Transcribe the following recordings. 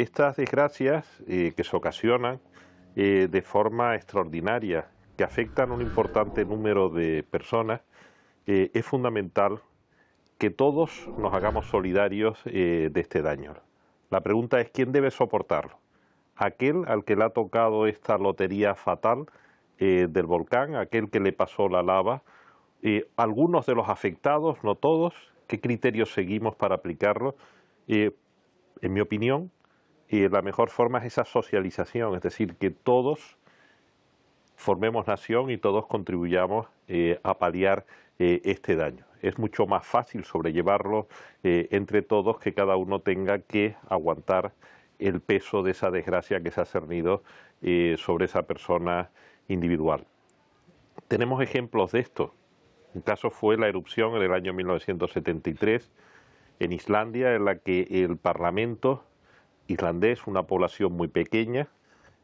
estas desgracias eh, que se ocasionan eh, de forma extraordinaria, que afectan a un importante número de personas, eh, es fundamental que todos nos hagamos solidarios de este daño. La pregunta es quién debe soportarlo. Aquel al que le ha tocado esta lotería fatal del volcán, aquel que le pasó la lava, algunos de los afectados, no todos, qué criterios seguimos para aplicarlo. en mi opinión, y la mejor forma es esa socialización, es decir, que todos formemos nación y todos contribuyamos eh, a paliar eh, este daño. Es mucho más fácil sobrellevarlo eh, entre todos que cada uno tenga que aguantar el peso de esa desgracia que se ha cernido sobre esa persona individual. Tenemos ejemplos de esto. Un caso fue la erupción en el año 1973 en Islandia, en la que el Parlamento islandés, una población muy pequeña,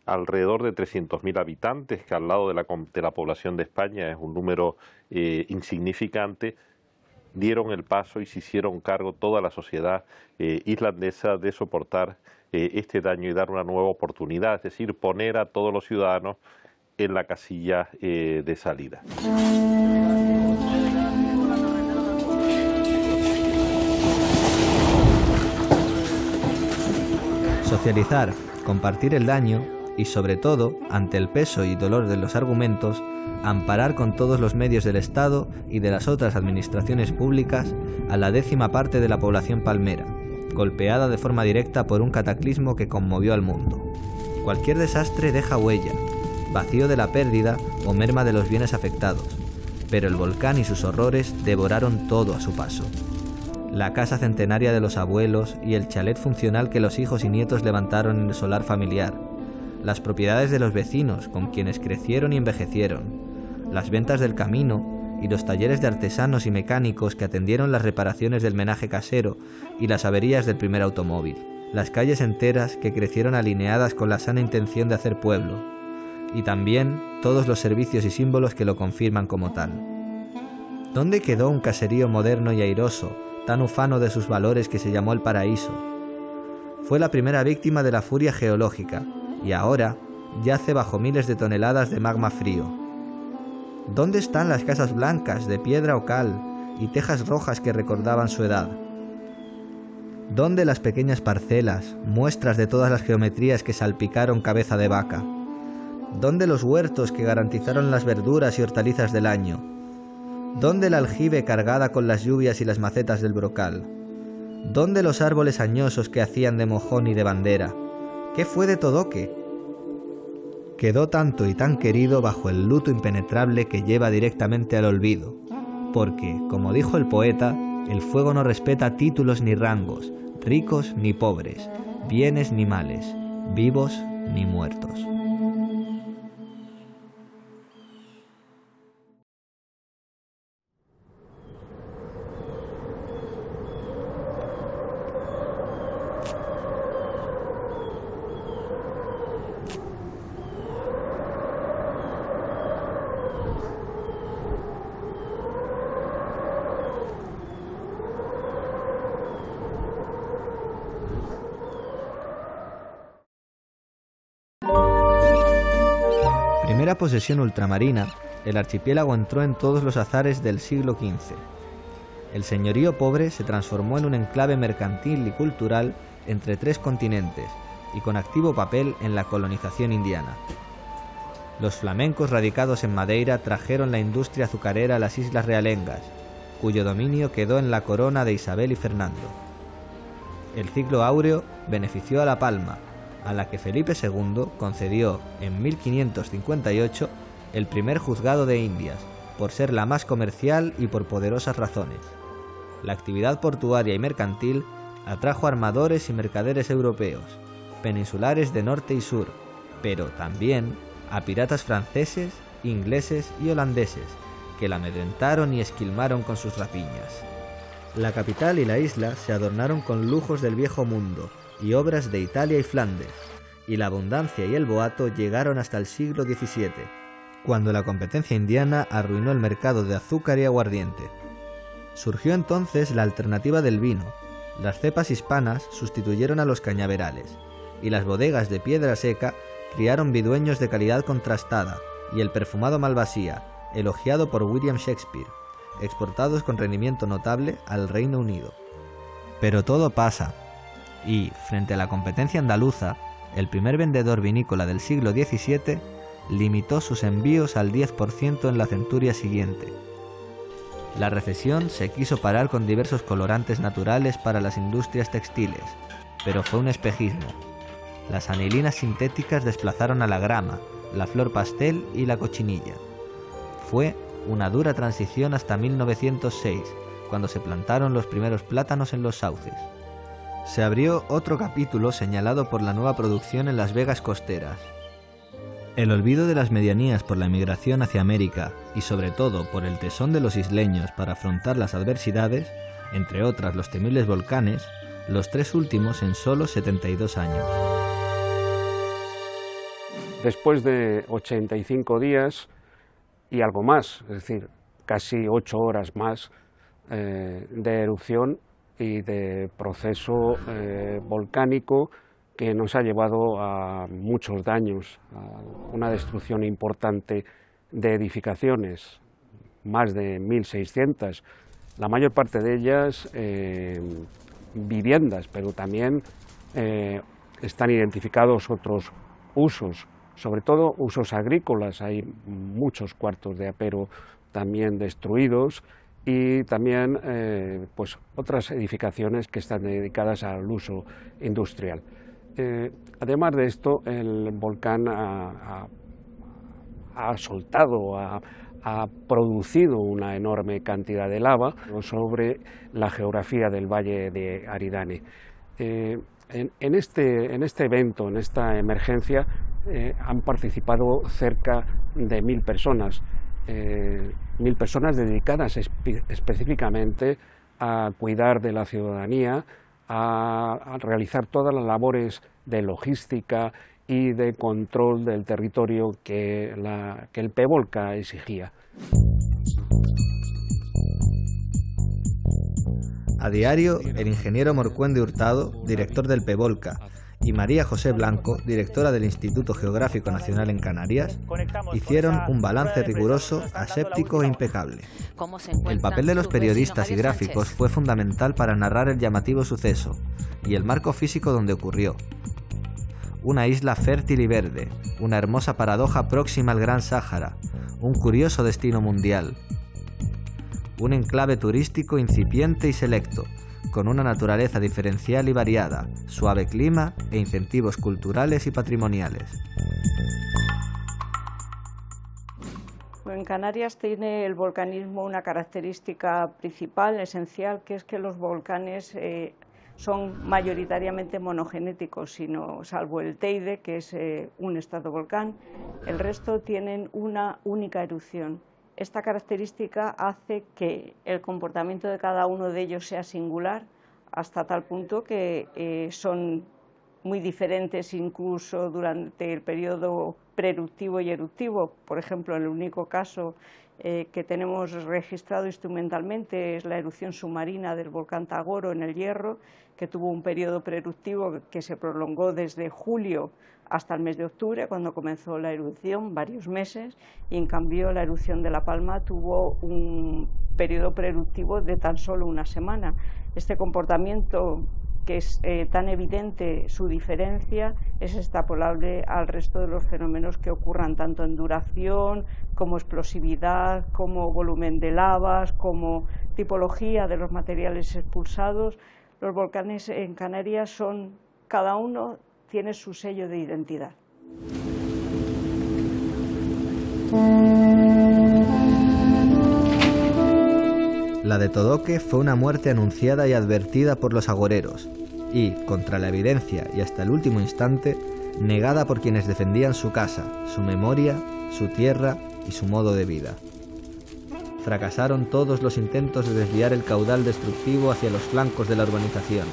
alrededor de 300.000 habitantes, que al lado de la, de la, población de España es un número eh, insignificante, dieron el paso y se hicieron cargo toda la sociedad eh, islandesa de soportar eh, este daño y dar una nueva oportunidad, es decir, poner a todos los ciudadanos en la casilla de salida. Socializar, compartir el daño y sobre todo, ante el peso y dolor de los argumentos, amparar con todos los medios del Estado y de las otras administraciones públicas a la décima parte de la población palmera, golpeada de forma directa por un cataclismo que conmovió al mundo. Cualquier desastre deja huella, vacío de la pérdida o merma de los bienes afectados, pero el volcán y sus horrores devoraron todo a su paso la casa centenaria de los abuelos y el chalet funcional que los hijos y nietos levantaron en el solar familiar, las propiedades de los vecinos con quienes crecieron y envejecieron, las ventas del camino y los talleres de artesanos y mecánicos que atendieron las reparaciones del menaje casero y las averías del primer automóvil, las calles enteras que crecieron alineadas con la sana intención de hacer pueblo, y también todos los servicios y símbolos que lo confirman como tal. ¿Dónde quedó un caserío moderno y airoso tan ufano de sus valores que se llamó el paraíso. Fue la primera víctima de la furia geológica y ahora yace bajo miles de toneladas de magma frío. ¿Dónde están las casas blancas de piedra o cal y tejas rojas que recordaban su edad? ¿Dónde las pequeñas parcelas, muestras de todas las geometrías que salpicaron cabeza de vaca? ¿Dónde los huertos que garantizaron las verduras y hortalizas del año? ¿Dónde el aljibe cargada con las lluvias y las macetas del brocal? ¿Dónde los árboles añosos que hacían de mojón y de bandera? ¿Qué fue de Todoque? Quedó tanto y tan querido bajo el luto impenetrable que lleva directamente al olvido, porque, como dijo el poeta, el fuego no respeta títulos ni rangos, ricos ni pobres, bienes ni males, vivos ni muertos. Primera posesión ultramarina, el archipiélago entró en todos los azares del siglo XV. El señorío pobre se transformó en un enclave mercantil y cultural entre tres continentes y con activo papel en la colonización indiana. Los flamencos radicados en Madeira trajeron la industria azucarera a las Islas Realengas, cuyo dominio quedó en la corona de Isabel y Fernando. El ciclo áureo benefició a La Palma, a la que Felipe II concedió en 1558 el primer juzgado de Indias, por ser la más comercial y por poderosas razones. La actividad portuaria y mercantil atrajo armadores y mercaderes europeos, peninsulares de norte y sur, pero también a piratas franceses, ingleses y holandeses, que la amedrentaron y esquilmaron con sus rapiñas. La capital y la isla se adornaron con lujos del viejo mundo, y obras de Italia y Flandes, y la abundancia y el boato llegaron hasta el siglo XVII, cuando la competencia indiana arruinó el mercado de azúcar y aguardiente. Surgió entonces la alternativa del vino. Las cepas hispanas sustituyeron a los cañaverales, y las bodegas de piedra seca criaron bidueños de calidad contrastada y el perfumado Malvasía, elogiado por William Shakespeare, exportados con rendimiento notable al Reino Unido. Pero todo pasa, y, frente a la competencia andaluza, el primer vendedor vinícola del siglo XVII limitó sus envíos al 10% en la centuria siguiente. La recesión se quiso parar con diversos colorantes naturales para las industrias textiles, pero fue un espejismo. Las anilinas sintéticas desplazaron a la grama, la flor pastel y la cochinilla. Fue una dura transición hasta 1906, cuando se plantaron los primeros plátanos en los sauces. Se abrió otro capítulo señalado por la nueva producción en las Vegas costeras. El olvido de las medianías por la emigración hacia América y sobre todo por el tesón de los isleños para afrontar las adversidades, entre otras los temibles volcanes, los tres últimos en solo 72 años. Después de 85 días y algo más, es decir, casi 8 horas más eh, de erupción y de proceso eh, volcánico que nos ha llevado a muchos daños, a una destrucción importante de edificaciones, más de 1.600, la mayor parte de ellas eh, viviendas, pero también eh, están identificados otros usos, sobre todo usos agrícolas, hay muchos cuartos de apero también destruidos y también eh, pues otras edificaciones que están dedicadas al uso industrial. Eh, además de esto, el volcán ha, soltado, ha, producido una enorme cantidad de lava sobre la geografía del valle de Aridane. Eh, en, este, en, este, evento, en esta emergencia, han participado cerca de mil personas, mil personas dedicadas específicamente a cuidar de la ciudadanía, a, realizar todas las labores de logística y de control del territorio que, el PEVOLCA exigía. A diario, el ingeniero Morcuende Hurtado, director del PEVOLCA, y María José Blanco, directora del Instituto Geográfico Nacional en Canarias, hicieron un balance riguroso, aséptico e impecable. El papel de los periodistas y gráficos fue fundamental para narrar el llamativo suceso y el marco físico donde ocurrió. Una isla fértil y verde, una hermosa paradoja próxima al Gran Sáhara, un curioso destino mundial, un enclave turístico incipiente y selecto, con una naturaleza diferencial y variada, suave clima e incentivos culturales y patrimoniales. En Canarias tiene el volcanismo una característica principal, esencial, que es que los volcanes eh, son mayoritariamente monogenéticos, sino salvo el Teide, que es eh, un estado volcán, el resto tienen una única erupción. Esta característica hace que el comportamiento de cada uno de ellos sea singular hasta tal punto que eh, son muy diferentes incluso durante el periodo preeruptivo y eruptivo. Por ejemplo, el único caso eh, que tenemos registrado instrumentalmente es la erupción submarina del volcán Tagoro en el Hierro, que tuvo un periodo preeruptivo que se prolongó desde julio hasta el mes de octubre, cuando comenzó la erupción, varios meses, y en cambio la erupción de La Palma tuvo un periodo preeruptivo de tan solo una semana. Este comportamiento que es eh, tan evidente su diferencia es extrapolable al resto de los fenómenos que ocurran tanto en duración como explosividad, como volumen de lavas, como tipología de los materiales expulsados. Los volcanes en Canarias son, cada uno tiene su sello de identidad. La de Todoque fue una muerte anunciada y advertida por los agoreros, y, contra la evidencia y hasta el último instante, negada por quienes defendían su casa, su memoria, su tierra y su modo de vida. Fracasaron todos los intentos de desviar el caudal destructivo hacia los flancos de la urbanización.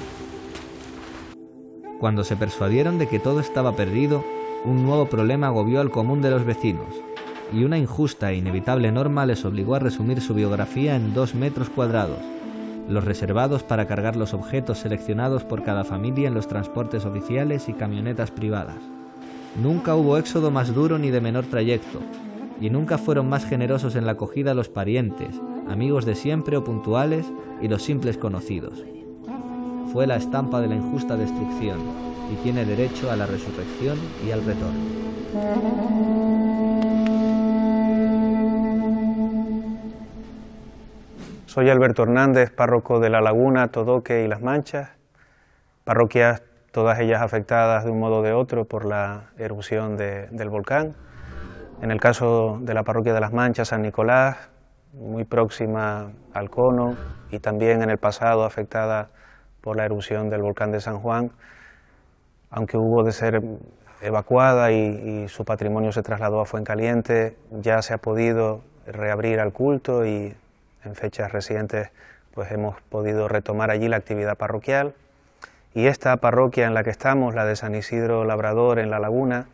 Cuando se persuadieron de que todo estaba perdido, un nuevo problema agobió al común de los vecinos, y una injusta e inevitable norma les obligó a resumir su biografía en dos metros cuadrados, los reservados para cargar los objetos seleccionados por cada familia en los transportes oficiales y camionetas privadas. Nunca hubo éxodo más duro ni de menor trayecto, y nunca fueron más generosos en la acogida los parientes, amigos de siempre o puntuales y los simples conocidos. Fue la estampa de la injusta destrucción y tiene derecho a la resurrección y al retorno. Soy Alberto Hernández, párroco de La Laguna, Todoque y Las Manchas, parroquias todas ellas afectadas de un modo o de otro por la erupción del volcán. En el caso de la parroquia de Las Manchas, San Nicolás, muy próxima al cono y también en el pasado afectada por la erupción del volcán de San Juan, aunque hubo de ser evacuada y, su patrimonio se trasladó a Fuencaliente, ya se ha podido reabrir al culto y en fechas recientes pues hemos podido retomar allí la actividad parroquial. Y esta parroquia en la que estamos, la de San Isidro Labrador en La Laguna,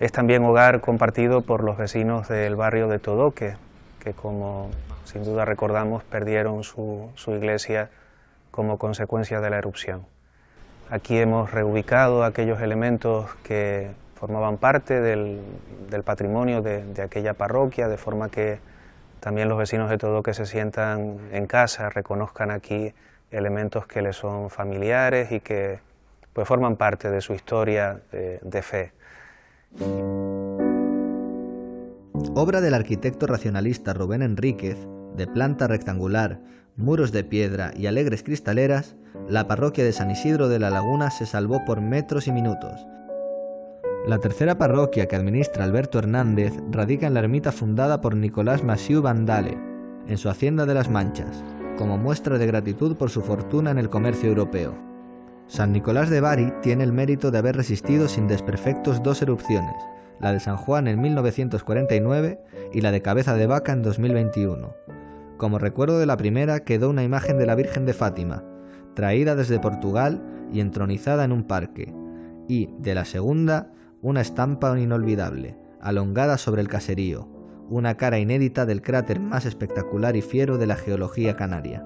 es también hogar compartido por los vecinos del barrio de Todoque, que como sin duda recordamos perdieron su, iglesia como consecuencia de la erupción. Aquí hemos reubicado aquellos elementos que formaban parte del, patrimonio de aquella parroquia, de forma que también los vecinos de todo que se sientan en casa reconozcan aquí elementos que les son familiares y que pues forman parte de su historia de, fe. Obra del arquitecto racionalista Rubén Enríquez, de planta rectangular, muros de piedra y alegres cristaleras, la parroquia de San Isidro de la Laguna se salvó por metros y minutos, la tercera parroquia que administra Alberto Hernández radica en la ermita fundada por Nicolás Massieu Vandale, en su hacienda de las Manchas, como muestra de gratitud por su fortuna en el comercio europeo. San Nicolás de Bari tiene el mérito de haber resistido sin desperfectos dos erupciones, la de San Juan en 1949 y la de Cabeza de Vaca en 2021. Como recuerdo de la primera quedó una imagen de la Virgen de Fátima, traída desde Portugal y entronizada en un parque, y de la segunda una estampa inolvidable, alongada sobre el caserío, una cara inédita del cráter más espectacular y fiero de la geología canaria.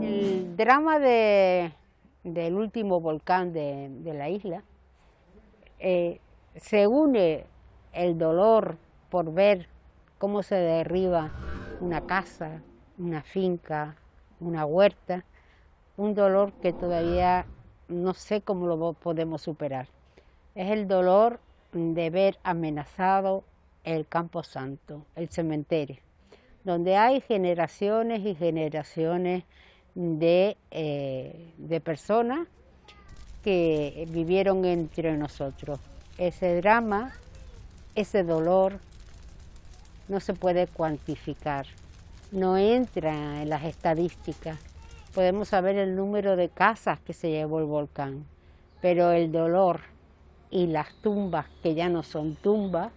El drama del último volcán de, la isla eh, se une el dolor por ver cómo se derriba una casa, una finca, una huerta, un dolor que todavía no sé cómo lo podemos superar. Es el dolor de ver amenazado el Campo Santo, el cementerio, donde hay generaciones y generaciones de, eh, de personas que vivieron entre nosotros. Ese drama, ese dolor, no se puede cuantificar, no entra en las estadísticas podemos saber el número de casas que se llevó el volcán, pero el dolor y las tumbas, que ya no son tumbas,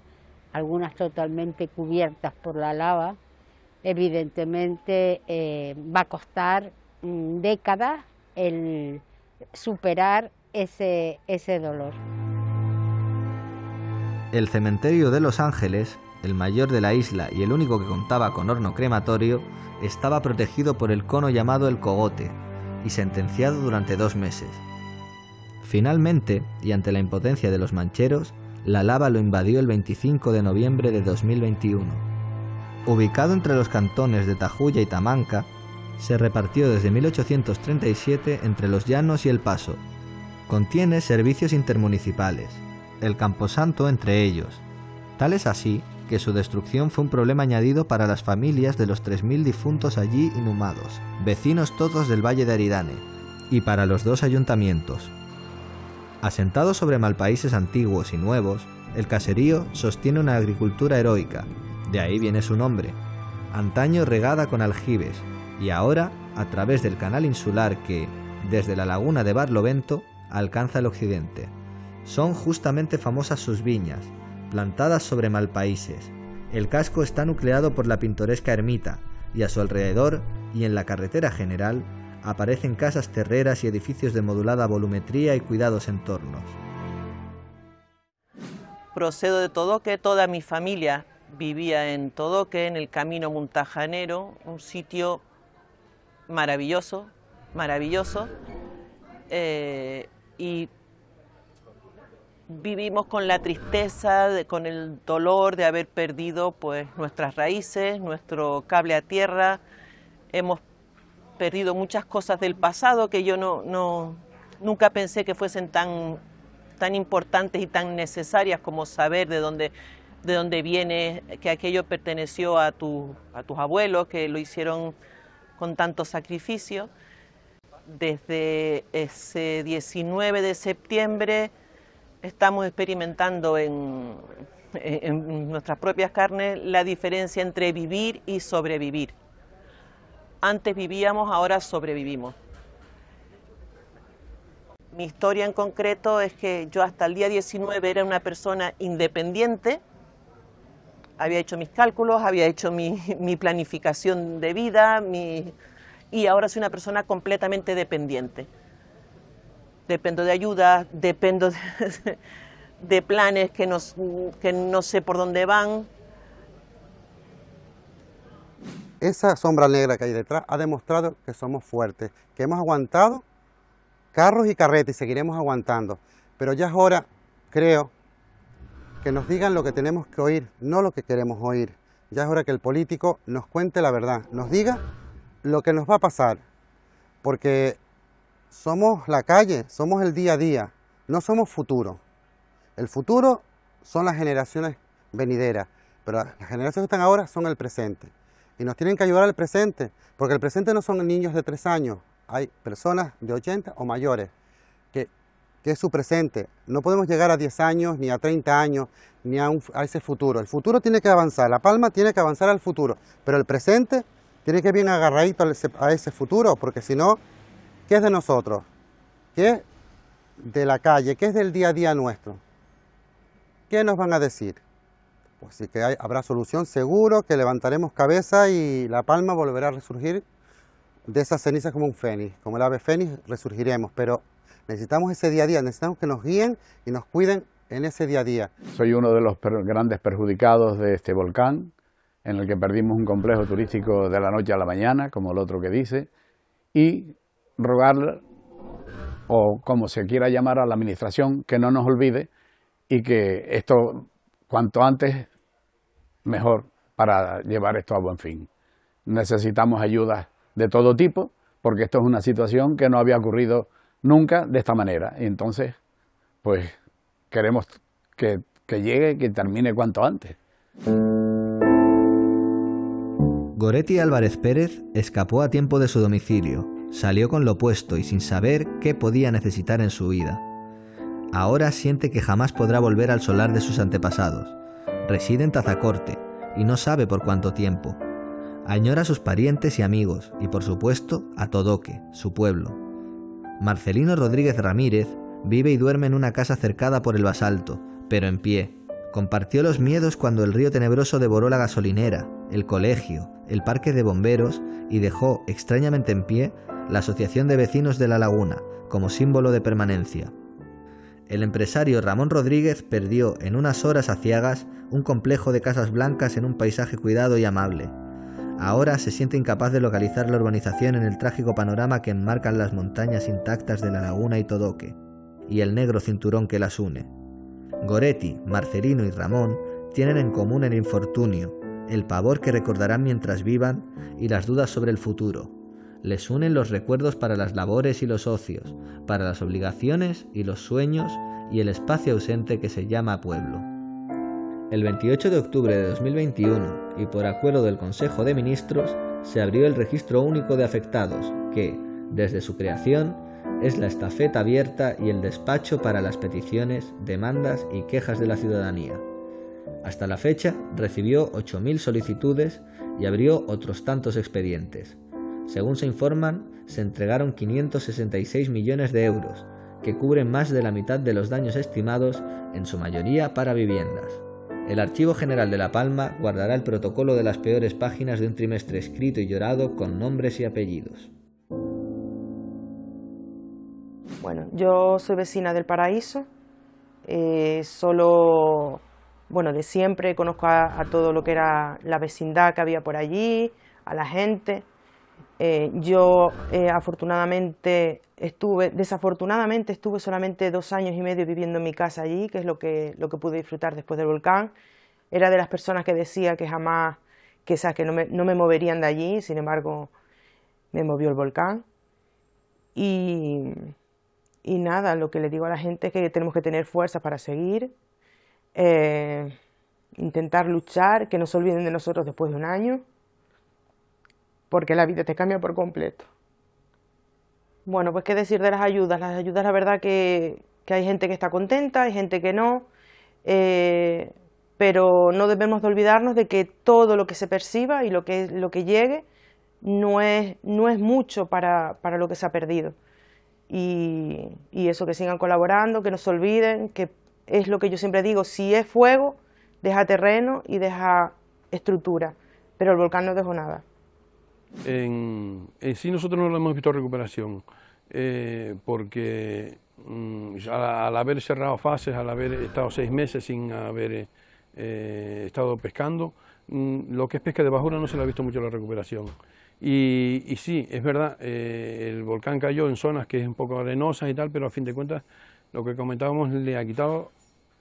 algunas totalmente cubiertas por la lava, evidentemente eh, va a costar mm, décadas el superar ese, ese dolor. El cementerio de Los Ángeles, el mayor de la isla y el único que contaba con horno crematorio, estaba protegido por el cono llamado el cogote y sentenciado durante dos meses. Finalmente, y ante la impotencia de los mancheros, la lava lo invadió el 25 de noviembre de 2021. Ubicado entre los cantones de Tajuya y Tamanca, se repartió desde 1837 entre los Llanos y El Paso. Contiene servicios intermunicipales, el Camposanto entre ellos. Tal es así que su destrucción fue un problema añadido para las familias de los 3.000 difuntos allí inhumados, vecinos todos del Valle de Aridane, y para los dos ayuntamientos. Asentado sobre malpaíses antiguos y nuevos, el caserío sostiene una agricultura heroica, de ahí viene su nombre, antaño regada con aljibes, y ahora a través del canal insular que, desde la laguna de Barlovento, alcanza el occidente. Son justamente famosas sus viñas, plantadas sobre malpaíses. El casco está nucleado por la pintoresca ermita, y a su alrededor, y en la carretera general, aparecen casas terreras y edificios de modulada volumetría y cuidados entornos. Procedo de todo que toda mi familia vivía en Todoque, en el Camino Muntajanero, un sitio maravilloso, maravilloso, eh, y vivimos con la tristeza, con el dolor de haber perdido pues nuestras raíces, nuestro cable a tierra, hemos perdido muchas cosas del pasado que yo no, no nunca pensé que fuesen tan, tan importantes y tan necesarias como saber de dónde de dónde viene, que aquello perteneció a, tu, a tus abuelos, que lo hicieron con tanto sacrificio. Desde ese 19 de septiembre estamos experimentando en, nuestras propias carnes la diferencia entre vivir y sobrevivir. Antes vivíamos, ahora sobrevivimos. Mi historia en concreto es que yo hasta el día 19 era una persona independiente, había hecho mis cálculos, había hecho mi, planificación de vida y ahora soy una persona completamente dependiente. Dependo de ayuda, dependo de, planes que, que no sé por dónde van. Esa sombra negra que hay detrás ha demostrado que somos fuertes, que hemos aguantado carros y carretas y seguiremos aguantando. Pero ya es hora, creo, que nos digan lo que tenemos que oír, no lo que queremos oír. Ya es hora que el político nos cuente la verdad, nos diga lo que nos va a pasar, porque somos la calle, somos el día a día, no somos futuro. El futuro son las generaciones venideras, pero las generaciones que están ahora son el presente. Y nos tienen que ayudar al presente, porque el presente no son niños de tres años, hay personas de 80 o mayores que que es su presente. No podemos llegar a 10 años, ni a 30 años, ni a, ese futuro. El futuro tiene que avanzar, la palma tiene que avanzar al futuro, pero el presente tiene que ir bien agarradito a ese, futuro, porque si no, ¿qué es de nosotros? ¿Qué es de la calle? ¿Qué es del día a día nuestro? ¿Qué nos van a decir? Pues sí que habrá solución seguro, que levantaremos cabeza y la palma volverá a resurgir de esas cenizas como un fénix. Como el ave fénix resurgiremos, pero Necesitamos ese día a día, necesitamos que nos guíen y nos cuiden en ese día a día. Soy uno de los grandes perjudicados de este volcán, en el que perdimos un complejo turístico de la noche a la mañana, como el otro que dice, y rogar, o como se quiera llamar a la Administración, que no nos olvide y que esto, cuanto antes, mejor para llevar esto a buen fin. Necesitamos ayudas de todo tipo, porque esto es una situación que no había ocurrido nunca de esta manera. Y entonces, pues queremos que, que llegue, que termine cuanto antes. Goretti Álvarez Pérez escapó a tiempo de su domicilio, salió con lo opuesto y sin saber qué podía necesitar en su vida. Ahora siente que jamás podrá volver al solar de sus antepasados. Reside en Tazacorte y no sabe por cuánto tiempo. Añora a sus parientes y amigos y por supuesto a Todoque, su pueblo, Marcelino Rodríguez Ramírez vive y duerme en una casa cercada por el basalto, pero en pie. Compartió los miedos cuando el río tenebroso devoró la gasolinera, el colegio, el parque de bomberos y dejó extrañamente en pie la Asociación de Vecinos de la Laguna como símbolo de permanencia. El empresario Ramón Rodríguez perdió en unas horas aciagas un complejo de casas blancas en un paisaje cuidado y amable, Ahora se siente incapaz de localizar la urbanización en el trágico panorama que enmarcan las montañas intactas de la laguna y Todoque, y el negro cinturón que las une. Goretti, Marcelino y Ramón tienen en común el infortunio, el pavor que recordarán mientras vivan y las dudas sobre el futuro. Les unen los recuerdos para las labores y los ocios, para las obligaciones y los sueños y el espacio ausente que se llama pueblo. El 28 de octubre de 2021 y por acuerdo del Consejo de Ministros se abrió el registro único de afectados que, desde su creación, es la estafeta abierta y el despacho para las peticiones, demandas y quejas de la ciudadanía. Hasta la fecha recibió 8.000 solicitudes y abrió otros tantos expedientes. Según se informan, se entregaron 566 millones de euros, que cubren más de la mitad de los daños estimados, en su mayoría para viviendas. El Archivo General de La Palma guardará el protocolo de las peores páginas de un trimestre escrito y llorado con nombres y apellidos. Bueno, yo soy vecina del Paraíso, eh, solo bueno, de siempre, conozco a, todo lo que era la vecindad que había por allí, a la gente. Eh, yo eh, afortunadamente estuve, desafortunadamente estuve solamente dos años y medio viviendo en mi casa allí, que es lo que, lo que pude disfrutar después del volcán. Era de las personas que decía que jamás, que, que no, me, no me moverían de allí, sin embargo me movió el volcán. Y, y nada, lo que le digo a la gente es que tenemos que tener fuerza para seguir, eh, intentar luchar, que no se olviden de nosotros después de un año, porque la vida te cambia por completo. Bueno, pues qué decir de las ayudas. Las ayudas, la verdad que, hay gente que está contenta, hay gente que no, eh, pero no debemos de olvidarnos de que todo lo que se perciba y lo que, lo que llegue no es, no es mucho para, para lo que se ha perdido. Y, y eso, que sigan colaborando, que no se olviden, que es lo que yo siempre digo, si es fuego, deja terreno y deja estructura, pero el volcán no dejó nada. En, sí nosotros no lo hemos visto recuperación, eh, porque mm, al, haber cerrado fases, al haber estado seis meses sin haber eh, estado pescando, mm, lo que es pesca de bajura no se le ha visto mucho la recuperación. Y, sí, es verdad, eh, el volcán cayó en zonas que es un poco arenosas y tal, pero a fin de cuentas lo que comentábamos le ha quitado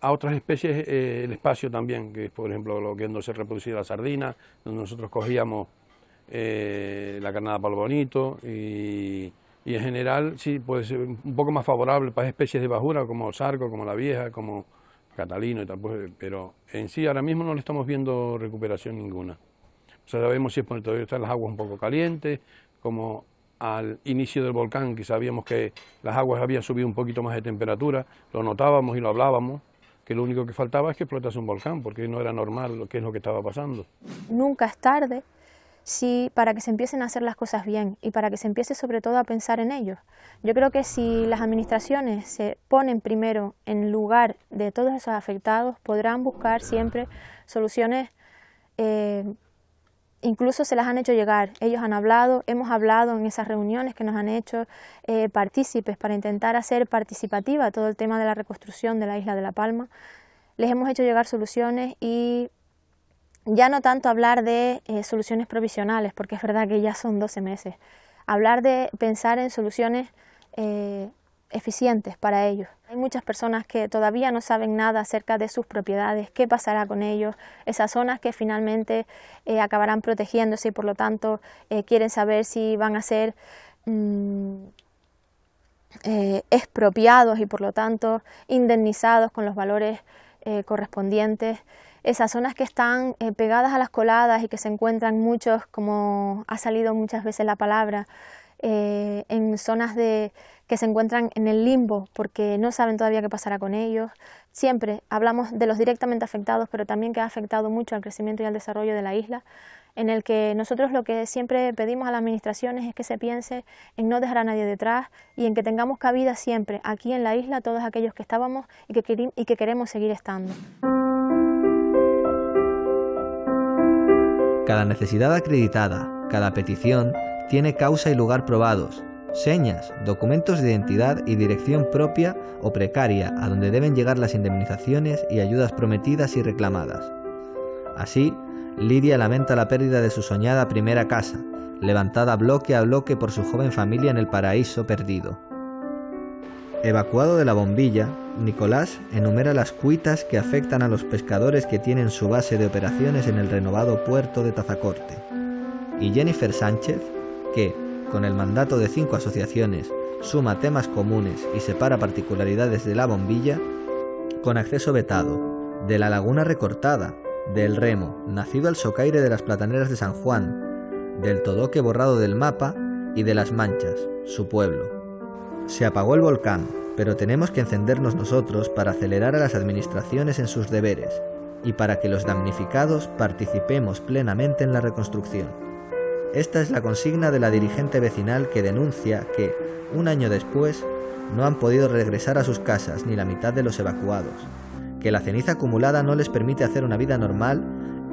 a otras especies eh, el espacio también, que es por ejemplo lo que no se reproducía la sardina, donde nosotros cogíamos eh, la carnada palo bonito y, en general sí puede ser un poco más favorable para especies de bajura como el sarco, como la vieja, como catalino y tal, pues, pero en sí ahora mismo no le estamos viendo recuperación ninguna. Sabemos si es por todavía están las aguas un poco calientes, como al inicio del volcán, que sabíamos que las aguas habían subido un poquito más de temperatura, lo notábamos y lo hablábamos, que lo único que faltaba es que explotase un volcán, porque no era normal lo que es lo que estaba pasando. Nunca es tarde si, para que se empiecen a hacer las cosas bien y para que se empiece sobre todo a pensar en ellos. Yo creo que si las administraciones se ponen primero en lugar de todos esos afectados, podrán buscar siempre soluciones eh, incluso se las han hecho llegar. Ellos han hablado, hemos hablado en esas reuniones que nos han hecho eh, partícipes para intentar hacer participativa todo el tema de la reconstrucción de la isla de La Palma. Les hemos hecho llegar soluciones y ya no tanto hablar de eh, soluciones provisionales, porque es verdad que ya son 12 meses, hablar de pensar en soluciones eh, eficientes para ellos. Hay muchas personas que todavía no saben nada acerca de sus propiedades, qué pasará con ellos, esas zonas que finalmente eh, acabarán protegiéndose y por lo tanto quieren saber si van a ser mm, expropiados y por lo tanto indemnizados con los valores correspondientes. Esas zonas que están pegadas a las coladas y que se encuentran muchos, como ha salido muchas veces la palabra, en zonas de, que se encuentran en el limbo porque no saben todavía qué pasará con ellos. Siempre hablamos de los directamente afectados, pero también que ha afectado mucho al crecimiento y al desarrollo de la isla, en el que nosotros lo que siempre pedimos a las administraciones es que se piense en no dejar a nadie detrás y en que tengamos cabida siempre aquí en la isla todos aquellos que estábamos y que, y que queremos seguir estando. Cada necesidad acreditada, cada petición, tiene causa y lugar probados señas, documentos de identidad y dirección propia o precaria a donde deben llegar las indemnizaciones y ayudas prometidas y reclamadas. Así, Lidia lamenta la pérdida de su soñada primera casa, levantada bloque a bloque por su joven familia en el paraíso perdido. Evacuado de la bombilla, Nicolás enumera las cuitas que afectan a los pescadores que tienen su base de operaciones en el renovado puerto de Tazacorte. Y Jennifer Sánchez, que, con el mandato de cinco asociaciones, suma temas comunes y separa particularidades de la bombilla, con acceso vetado, de la laguna recortada, del remo, nacido al socaire de las plataneras de San Juan, del todoque borrado del mapa y de las manchas, su pueblo. Se apagó el volcán, pero tenemos que encendernos nosotros para acelerar a las administraciones en sus deberes y para que los damnificados participemos plenamente en la reconstrucción. Esta es la consigna de la dirigente vecinal que denuncia que, un año después, no han podido regresar a sus casas ni la mitad de los evacuados, que la ceniza acumulada no les permite hacer una vida normal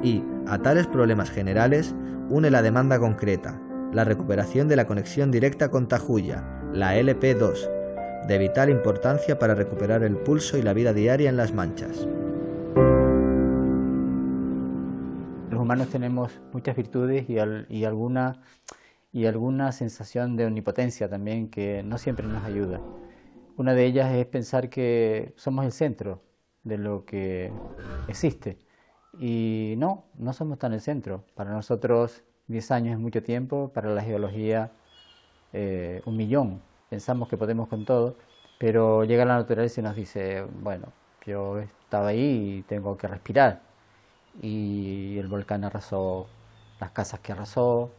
y, a tales problemas generales, une la demanda concreta, la recuperación de la conexión directa con Tajuya, la LP2, de vital importancia para recuperar el pulso y la vida diaria en las manchas. humanos tenemos muchas virtudes y, y, alguna, y alguna sensación de omnipotencia también que no siempre nos ayuda. Una de ellas es pensar que somos el centro de lo que existe. Y no, no somos tan el centro. Para nosotros 10 años es mucho tiempo, para la geología eh, un millón. Pensamos que podemos con todo, pero llega la naturaleza y nos dice, bueno, yo estaba ahí y tengo que respirar. Y el volcán arrasó las casas que arrasó,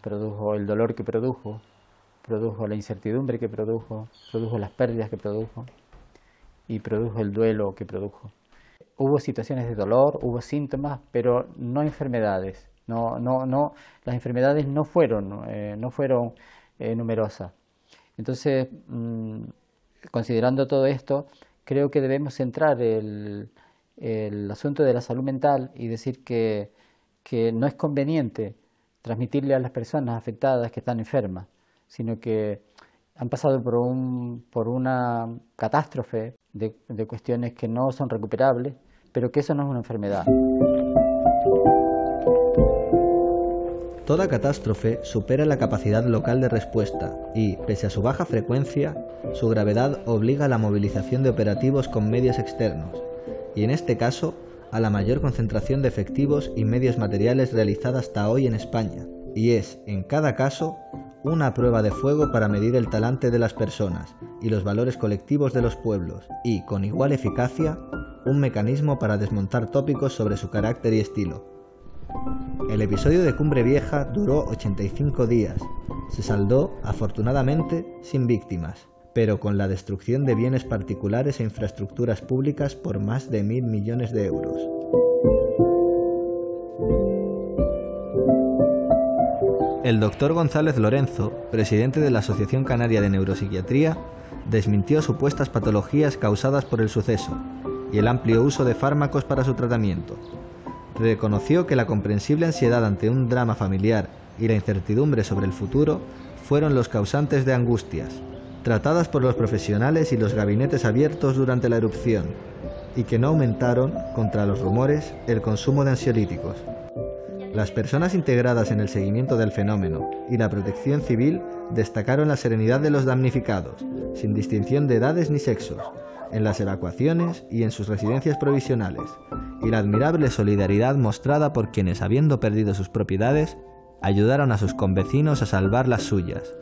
produjo el dolor que produjo, produjo la incertidumbre que produjo, produjo las pérdidas que produjo y produjo el duelo que produjo. Hubo situaciones de dolor, hubo síntomas, pero no enfermedades. No, no, no, las enfermedades no fueron, eh, no fueron eh, numerosas. Entonces, mm, considerando todo esto, creo que debemos centrar el, el asunto de la salud mental y decir que, que no es conveniente transmitirle a las personas afectadas que están enfermas, sino que han pasado por, un, por una catástrofe de, de cuestiones que no son recuperables, pero que eso no es una enfermedad. Toda catástrofe supera la capacidad local de respuesta y, pese a su baja frecuencia, su gravedad obliga a la movilización de operativos con medios externos, y en este caso, a la mayor concentración de efectivos y medios materiales realizada hasta hoy en España, y es, en cada caso, una prueba de fuego para medir el talante de las personas y los valores colectivos de los pueblos, y, con igual eficacia, un mecanismo para desmontar tópicos sobre su carácter y estilo, el episodio de Cumbre Vieja duró 85 días. Se saldó, afortunadamente, sin víctimas, pero con la destrucción de bienes particulares e infraestructuras públicas por más de mil millones de euros. El doctor González Lorenzo, presidente de la Asociación Canaria de Neuropsiquiatría, desmintió supuestas patologías causadas por el suceso y el amplio uso de fármacos para su tratamiento, reconoció que la comprensible ansiedad ante un drama familiar y la incertidumbre sobre el futuro fueron los causantes de angustias, tratadas por los profesionales y los gabinetes abiertos durante la erupción, y que no aumentaron, contra los rumores, el consumo de ansiolíticos. Las personas integradas en el seguimiento del fenómeno y la protección civil destacaron la serenidad de los damnificados, sin distinción de edades ni sexos, en las evacuaciones y en sus residencias provisionales, y la admirable solidaridad mostrada por quienes, habiendo perdido sus propiedades, ayudaron a sus convecinos a salvar las suyas.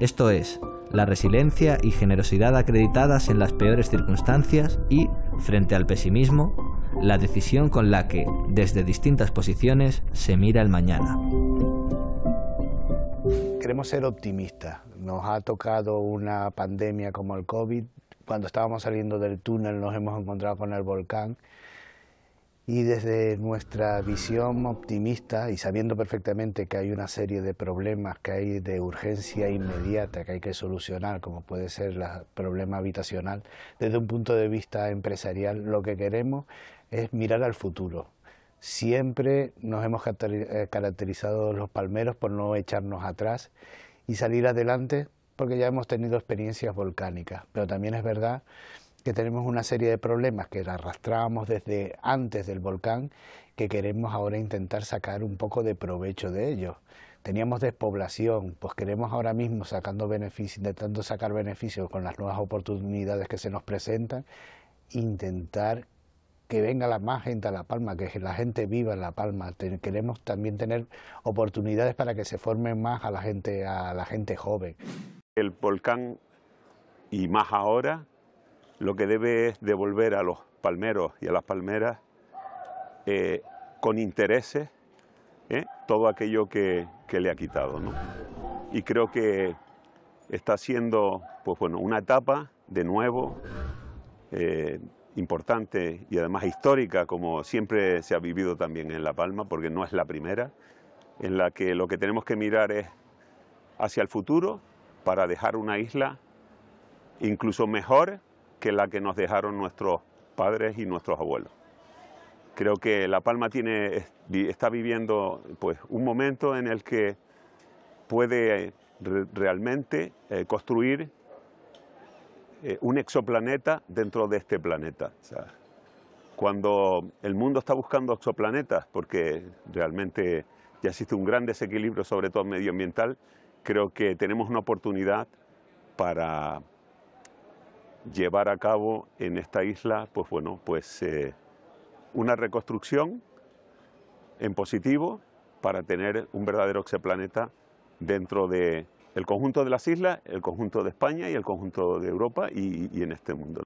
Esto es, la resiliencia y generosidad acreditadas en las peores circunstancias y, frente al pesimismo, la decisión con la que, desde distintas posiciones, se mira el mañana. Queremos ser optimistas. Nos ha tocado una pandemia como el COVID. Cuando estábamos saliendo del túnel nos hemos encontrado con el volcán y desde nuestra visión optimista y sabiendo perfectamente que hay una serie de problemas que hay de urgencia inmediata que hay que solucionar, como puede ser el problema habitacional, desde un punto de vista empresarial lo que queremos es mirar al futuro. Siempre nos hemos eh, caracterizado los palmeros por no echarnos atrás y salir adelante porque ya hemos tenido experiencias volcánicas, pero también es verdad que tenemos una serie de problemas que arrastrábamos desde antes del volcán que queremos ahora intentar sacar un poco de provecho de ellos. Teníamos despoblación, pues queremos ahora mismo sacando beneficios, intentando sacar beneficios con las nuevas oportunidades que se nos presentan, intentar que venga la más gente a La Palma, que la gente viva en La Palma. queremos también tener oportunidades para que se formen más a la gente, a la gente joven. El volcán y más ahora lo que debe es devolver a los palmeros y a las palmeras eh, con intereses eh, todo aquello que, le ha quitado. Y creo que está siendo pues bueno, una etapa de nuevo eh, importante y además histórica, como siempre se ha vivido también en La Palma, porque no es la primera, en la que lo que tenemos que mirar es hacia el futuro para dejar una isla incluso mejor que la que nos dejaron nuestros padres y nuestros abuelos. Creo que La Palma tiene, está viviendo pues, un momento en el que puede realmente eh, construir eh, un exoplaneta dentro de este planeta. cuando el mundo está buscando exoplanetas, porque realmente ya existe un gran desequilibrio, sobre todo medioambiental, creo que tenemos una oportunidad para llevar a cabo en esta isla, pues bueno, pues eh, una reconstrucción en positivo para tener un verdadero exoplaneta dentro del el conjunto de las islas, el conjunto de España y el conjunto de Europa y en este mundo.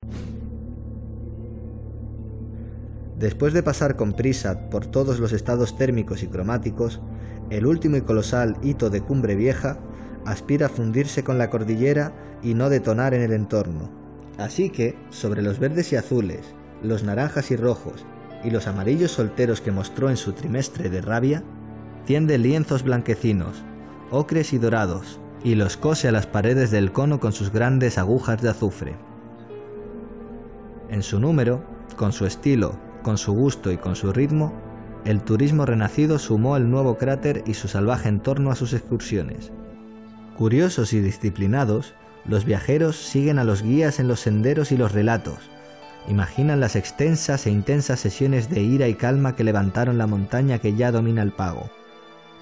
Después de pasar con prisa por todos los estados térmicos y cromáticos, el último y colosal hito de Cumbre Vieja aspira a fundirse con la cordillera y no detonar en el entorno. Así que, sobre los verdes y azules, los naranjas y rojos y los amarillos solteros que mostró en su trimestre de rabia, tiende lienzos blanquecinos, ocres y dorados, y los cose a las paredes del cono con sus grandes agujas de azufre. En su número, con su estilo con su gusto y con su ritmo, el turismo renacido sumó el nuevo cráter y su salvaje entorno a sus excursiones. Curiosos y disciplinados, los viajeros siguen a los guías en los senderos y los relatos, imaginan las extensas e intensas sesiones de ira y calma que levantaron la montaña que ya domina el pago,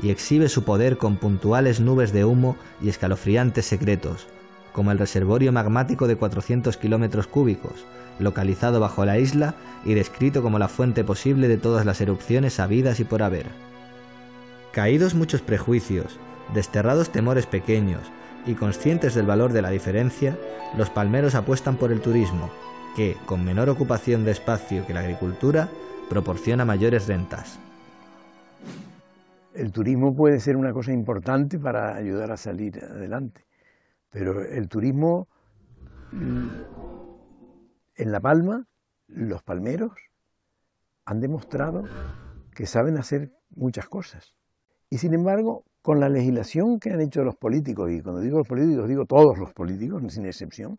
y exhibe su poder con puntuales nubes de humo y escalofriantes secretos, como el reservorio magmático de 400 kilómetros cúbicos, localizado bajo la isla y descrito como la fuente posible de todas las erupciones habidas y por haber. Caídos muchos prejuicios, desterrados temores pequeños y conscientes del valor de la diferencia, los palmeros apuestan por el turismo, que, con menor ocupación de espacio que la agricultura, proporciona mayores rentas. El turismo puede ser una cosa importante para ayudar a salir adelante, pero el turismo en La Palma, los palmeros han demostrado que saben hacer muchas cosas. Y sin embargo, con la legislación que han hecho los políticos, y cuando digo los políticos digo todos los políticos, sin excepción,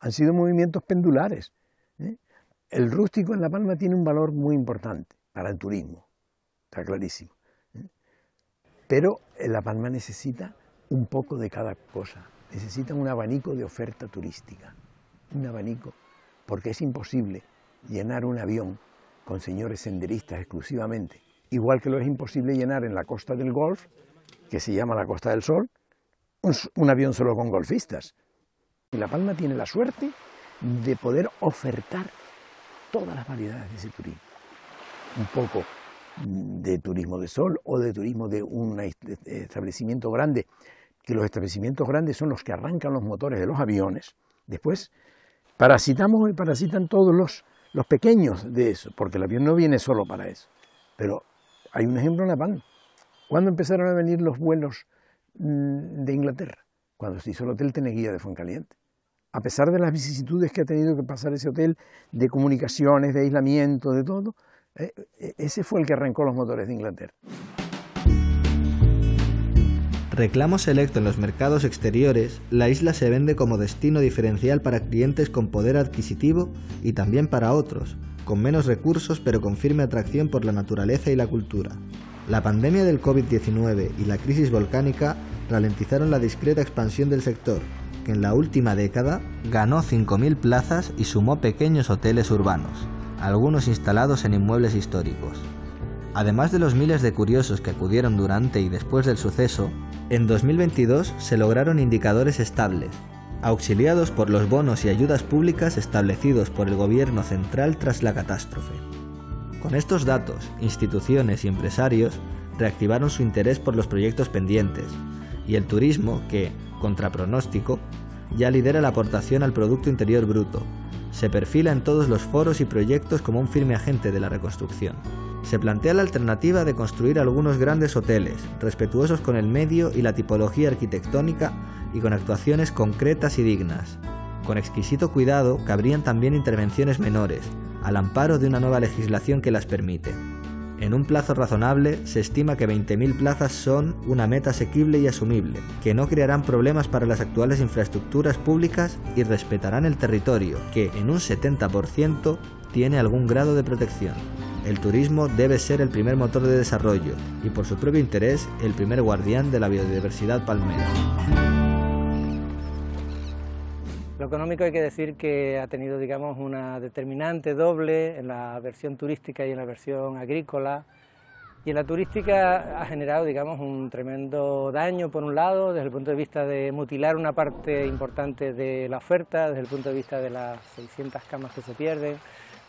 han sido movimientos pendulares. ¿eh? El rústico en La Palma tiene un valor muy importante para el turismo, está clarísimo. ¿eh? Pero La Palma necesita un poco de cada cosa, necesita un abanico de oferta turística, un abanico porque es imposible llenar un avión con señores senderistas exclusivamente, igual que lo es imposible llenar en la costa del Golf, que se llama la Costa del Sol, un, avión solo con golfistas. Y La Palma tiene la suerte de poder ofertar todas las variedades de ese turismo. Un poco de turismo de sol o de turismo de un establecimiento grande, que los establecimientos grandes son los que arrancan los motores de los aviones. Después Parasitamos y parasitan todos los, los pequeños de eso, porque el avión no viene solo para eso. Pero hay un ejemplo en La Palma. ¿Cuándo empezaron a venir los vuelos mm, de Inglaterra? Cuando se hizo el Hotel Teneguía de Fuencaliente. A pesar de las vicisitudes que ha tenido que pasar ese hotel, de comunicaciones, de aislamiento, de todo, eh, eh, ese fue el que arrancó los motores de Inglaterra reclamo selecto en los mercados exteriores, la isla se vende como destino diferencial para clientes con poder adquisitivo y también para otros, con menos recursos pero con firme atracción por la naturaleza y la cultura. La pandemia del COVID-19 y la crisis volcánica ralentizaron la discreta expansión del sector, que en la última década ganó 5.000 plazas y sumó pequeños hoteles urbanos, algunos instalados en inmuebles históricos. Además de los miles de curiosos que acudieron durante y después del suceso, en 2022 se lograron indicadores estables, auxiliados por los bonos y ayudas públicas establecidos por el gobierno central tras la catástrofe. Con estos datos, instituciones y empresarios reactivaron su interés por los proyectos pendientes, y el turismo, que, contra pronóstico, ya lidera la aportación al Producto Interior Bruto, se perfila en todos los foros y proyectos como un firme agente de la reconstrucción se plantea la alternativa de construir algunos grandes hoteles, respetuosos con el medio y la tipología arquitectónica y con actuaciones concretas y dignas. Con exquisito cuidado cabrían también intervenciones menores, al amparo de una nueva legislación que las permite. En un plazo razonable se estima que 20.000 plazas son una meta asequible y asumible, que no crearán problemas para las actuales infraestructuras públicas y respetarán el territorio, que en un 70% tiene algún grado de protección. El turismo debe ser el primer motor de desarrollo y por su propio interés el primer guardián de la biodiversidad palmera. Lo económico hay que decir que ha tenido, digamos, una determinante doble en la versión turística y en la versión agrícola. Y en la turística ha generado, digamos, un tremendo daño, por un lado, desde el punto de vista de mutilar una parte importante de la oferta, desde el punto de vista de las 600 camas que se pierden,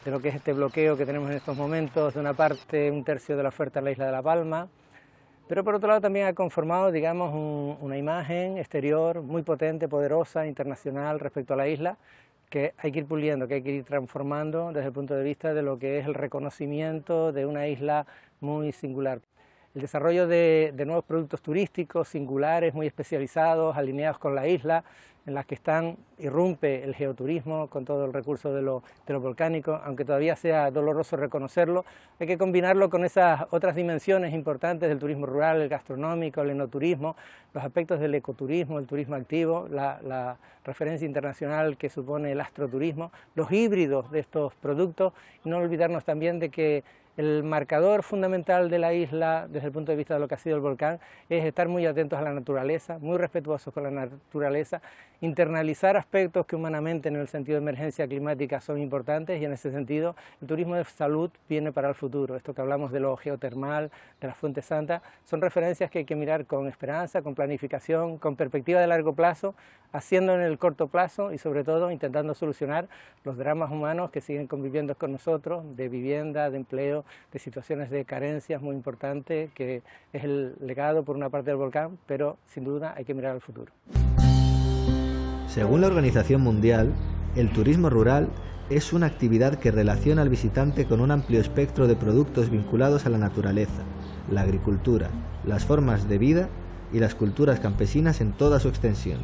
de lo que es este bloqueo que tenemos en estos momentos, de una parte, un tercio de la oferta en la isla de La Palma, pero por otro lado también ha conformado, digamos, una imagen exterior muy potente, poderosa, internacional respecto a la isla, que hay que ir puliendo, que hay que ir transformando desde el punto de vista de lo que es el reconocimiento de una isla muy singular. El desarrollo de, nuevos productos turísticos singulares, muy especializados, alineados con la isla, en las que están, irrumpe el geoturismo con todo el recurso de lo, volcánico, aunque todavía sea doloroso reconocerlo, hay que combinarlo con esas otras dimensiones importantes del turismo rural, el gastronómico, el enoturismo, los aspectos del ecoturismo, el turismo activo, la, la referencia internacional que supone el astroturismo, los híbridos de estos productos, no olvidarnos también de que el marcador fundamental de la isla, desde el punto de vista de lo que ha sido el volcán, es estar muy atentos a la naturaleza, muy respetuosos con la naturaleza, internalizar aspectos que humanamente en el sentido de emergencia climática son importantes y en ese sentido el turismo de salud viene para el futuro. Esto que hablamos de lo geotermal, de la Fuente Santa, son referencias que hay que mirar con esperanza, con planificación, con perspectiva de largo plazo, haciendo en el corto plazo y sobre todo intentando solucionar los dramas humanos que siguen conviviendo con nosotros, de vivienda, de empleo, de situaciones de carencias muy importantes, que es el legado por una parte del volcán, pero sin duda hay que mirar al futuro. Según la Organización Mundial, el turismo rural es una actividad que relaciona al visitante con un amplio espectro de productos vinculados a la naturaleza, la agricultura, las formas de vida y las culturas campesinas en toda su extensión.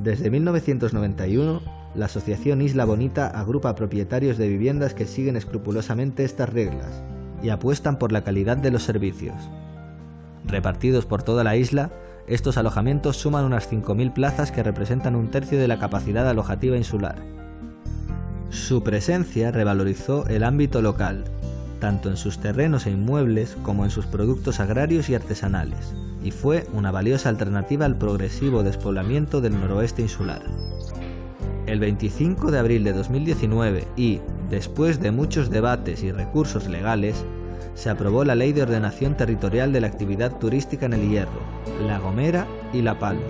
Desde 1991, la Asociación Isla Bonita agrupa propietarios de viviendas que siguen escrupulosamente estas reglas y apuestan por la calidad de los servicios. Repartidos por toda la isla, estos alojamientos suman unas 5.000 plazas que representan un tercio de la capacidad alojativa insular. Su presencia revalorizó el ámbito local, tanto en sus terrenos e inmuebles como en sus productos agrarios y artesanales, y fue una valiosa alternativa al progresivo despoblamiento del noroeste insular. El 25 de abril de 2019 y, después de muchos debates y recursos legales, se aprobó la Ley de Ordenación Territorial de la Actividad Turística en el Hierro, La Gomera y La Palma,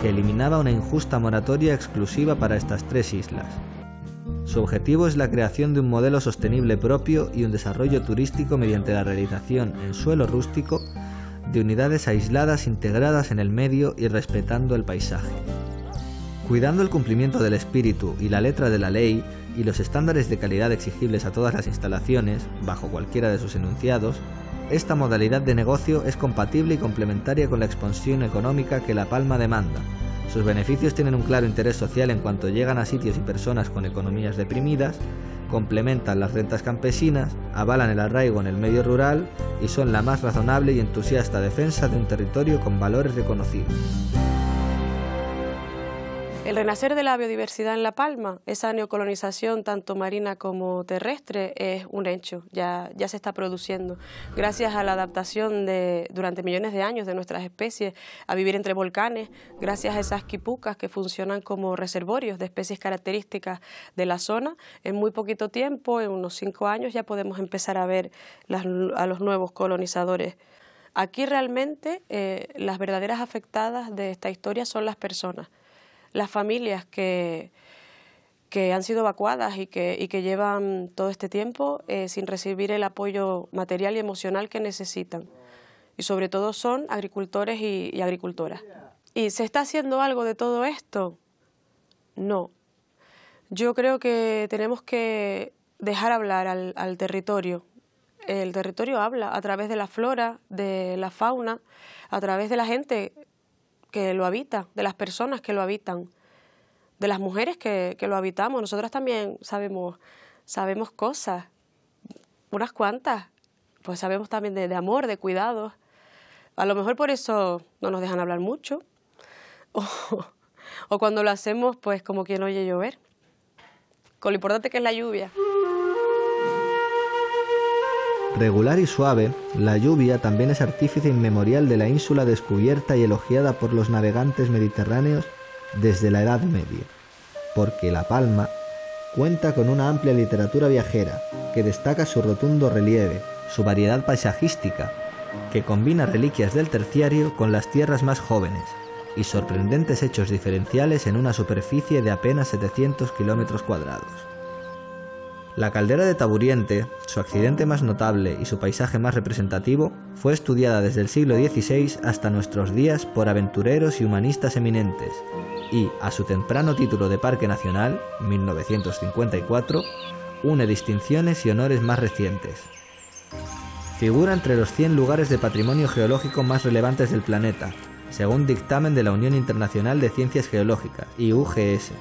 que eliminaba una injusta moratoria exclusiva para estas tres islas. Su objetivo es la creación de un modelo sostenible propio y un desarrollo turístico mediante la realización en suelo rústico de unidades aisladas integradas en el medio y respetando el paisaje. Cuidando el cumplimiento del espíritu y la letra de la ley y los estándares de calidad exigibles a todas las instalaciones, bajo cualquiera de sus enunciados, esta modalidad de negocio es compatible y complementaria con la expansión económica que La Palma demanda. Sus beneficios tienen un claro interés social en cuanto llegan a sitios y personas con economías deprimidas, complementan las rentas campesinas, avalan el arraigo en el medio rural y son la más razonable y entusiasta defensa de un territorio con valores reconocidos. El renacer de la biodiversidad en La Palma, esa neocolonización tanto marina como terrestre, es un hecho, ya, ya se está produciendo. Gracias a la adaptación de, durante millones de años de nuestras especies a vivir entre volcanes, gracias a esas quipucas que funcionan como reservorios de especies características de la zona, en muy poquito tiempo, en unos cinco años, ya podemos empezar a ver a los nuevos colonizadores. Aquí realmente eh, las verdaderas afectadas de esta historia son las personas las familias que, que han sido evacuadas y que, y que llevan todo este tiempo eh, sin recibir el apoyo material y emocional que necesitan. Y sobre todo son agricultores y, agricultoras. ¿Y se está haciendo algo de todo esto? No. Yo creo que tenemos que dejar hablar al, al territorio. El territorio habla a través de la flora, de la fauna, a través de la gente que lo habita, de las personas que lo habitan, de las mujeres que, lo habitamos. Nosotras también sabemos, sabemos cosas, unas cuantas, pues sabemos también de, amor, de cuidados. A lo mejor por eso no nos dejan hablar mucho. O, o cuando lo hacemos, pues como quien oye llover. Con lo importante que es la lluvia. Regular y suave, la lluvia también es artífice inmemorial de la ínsula descubierta y elogiada por los navegantes mediterráneos desde la Edad Media, porque La Palma cuenta con una amplia literatura viajera que destaca su rotundo relieve, su variedad paisajística, que combina reliquias del terciario con las tierras más jóvenes y sorprendentes hechos diferenciales en una superficie de apenas 700 kilómetros cuadrados. La caldera de Taburiente, su accidente más notable y su paisaje más representativo, fue estudiada desde el siglo XVI hasta nuestros días por aventureros y humanistas eminentes, y, a su temprano título de Parque Nacional, 1954, une distinciones y honores más recientes. Figura entre los 100 lugares de patrimonio geológico más relevantes del planeta, según dictamen de la Unión Internacional de Ciencias Geológicas, IUGS,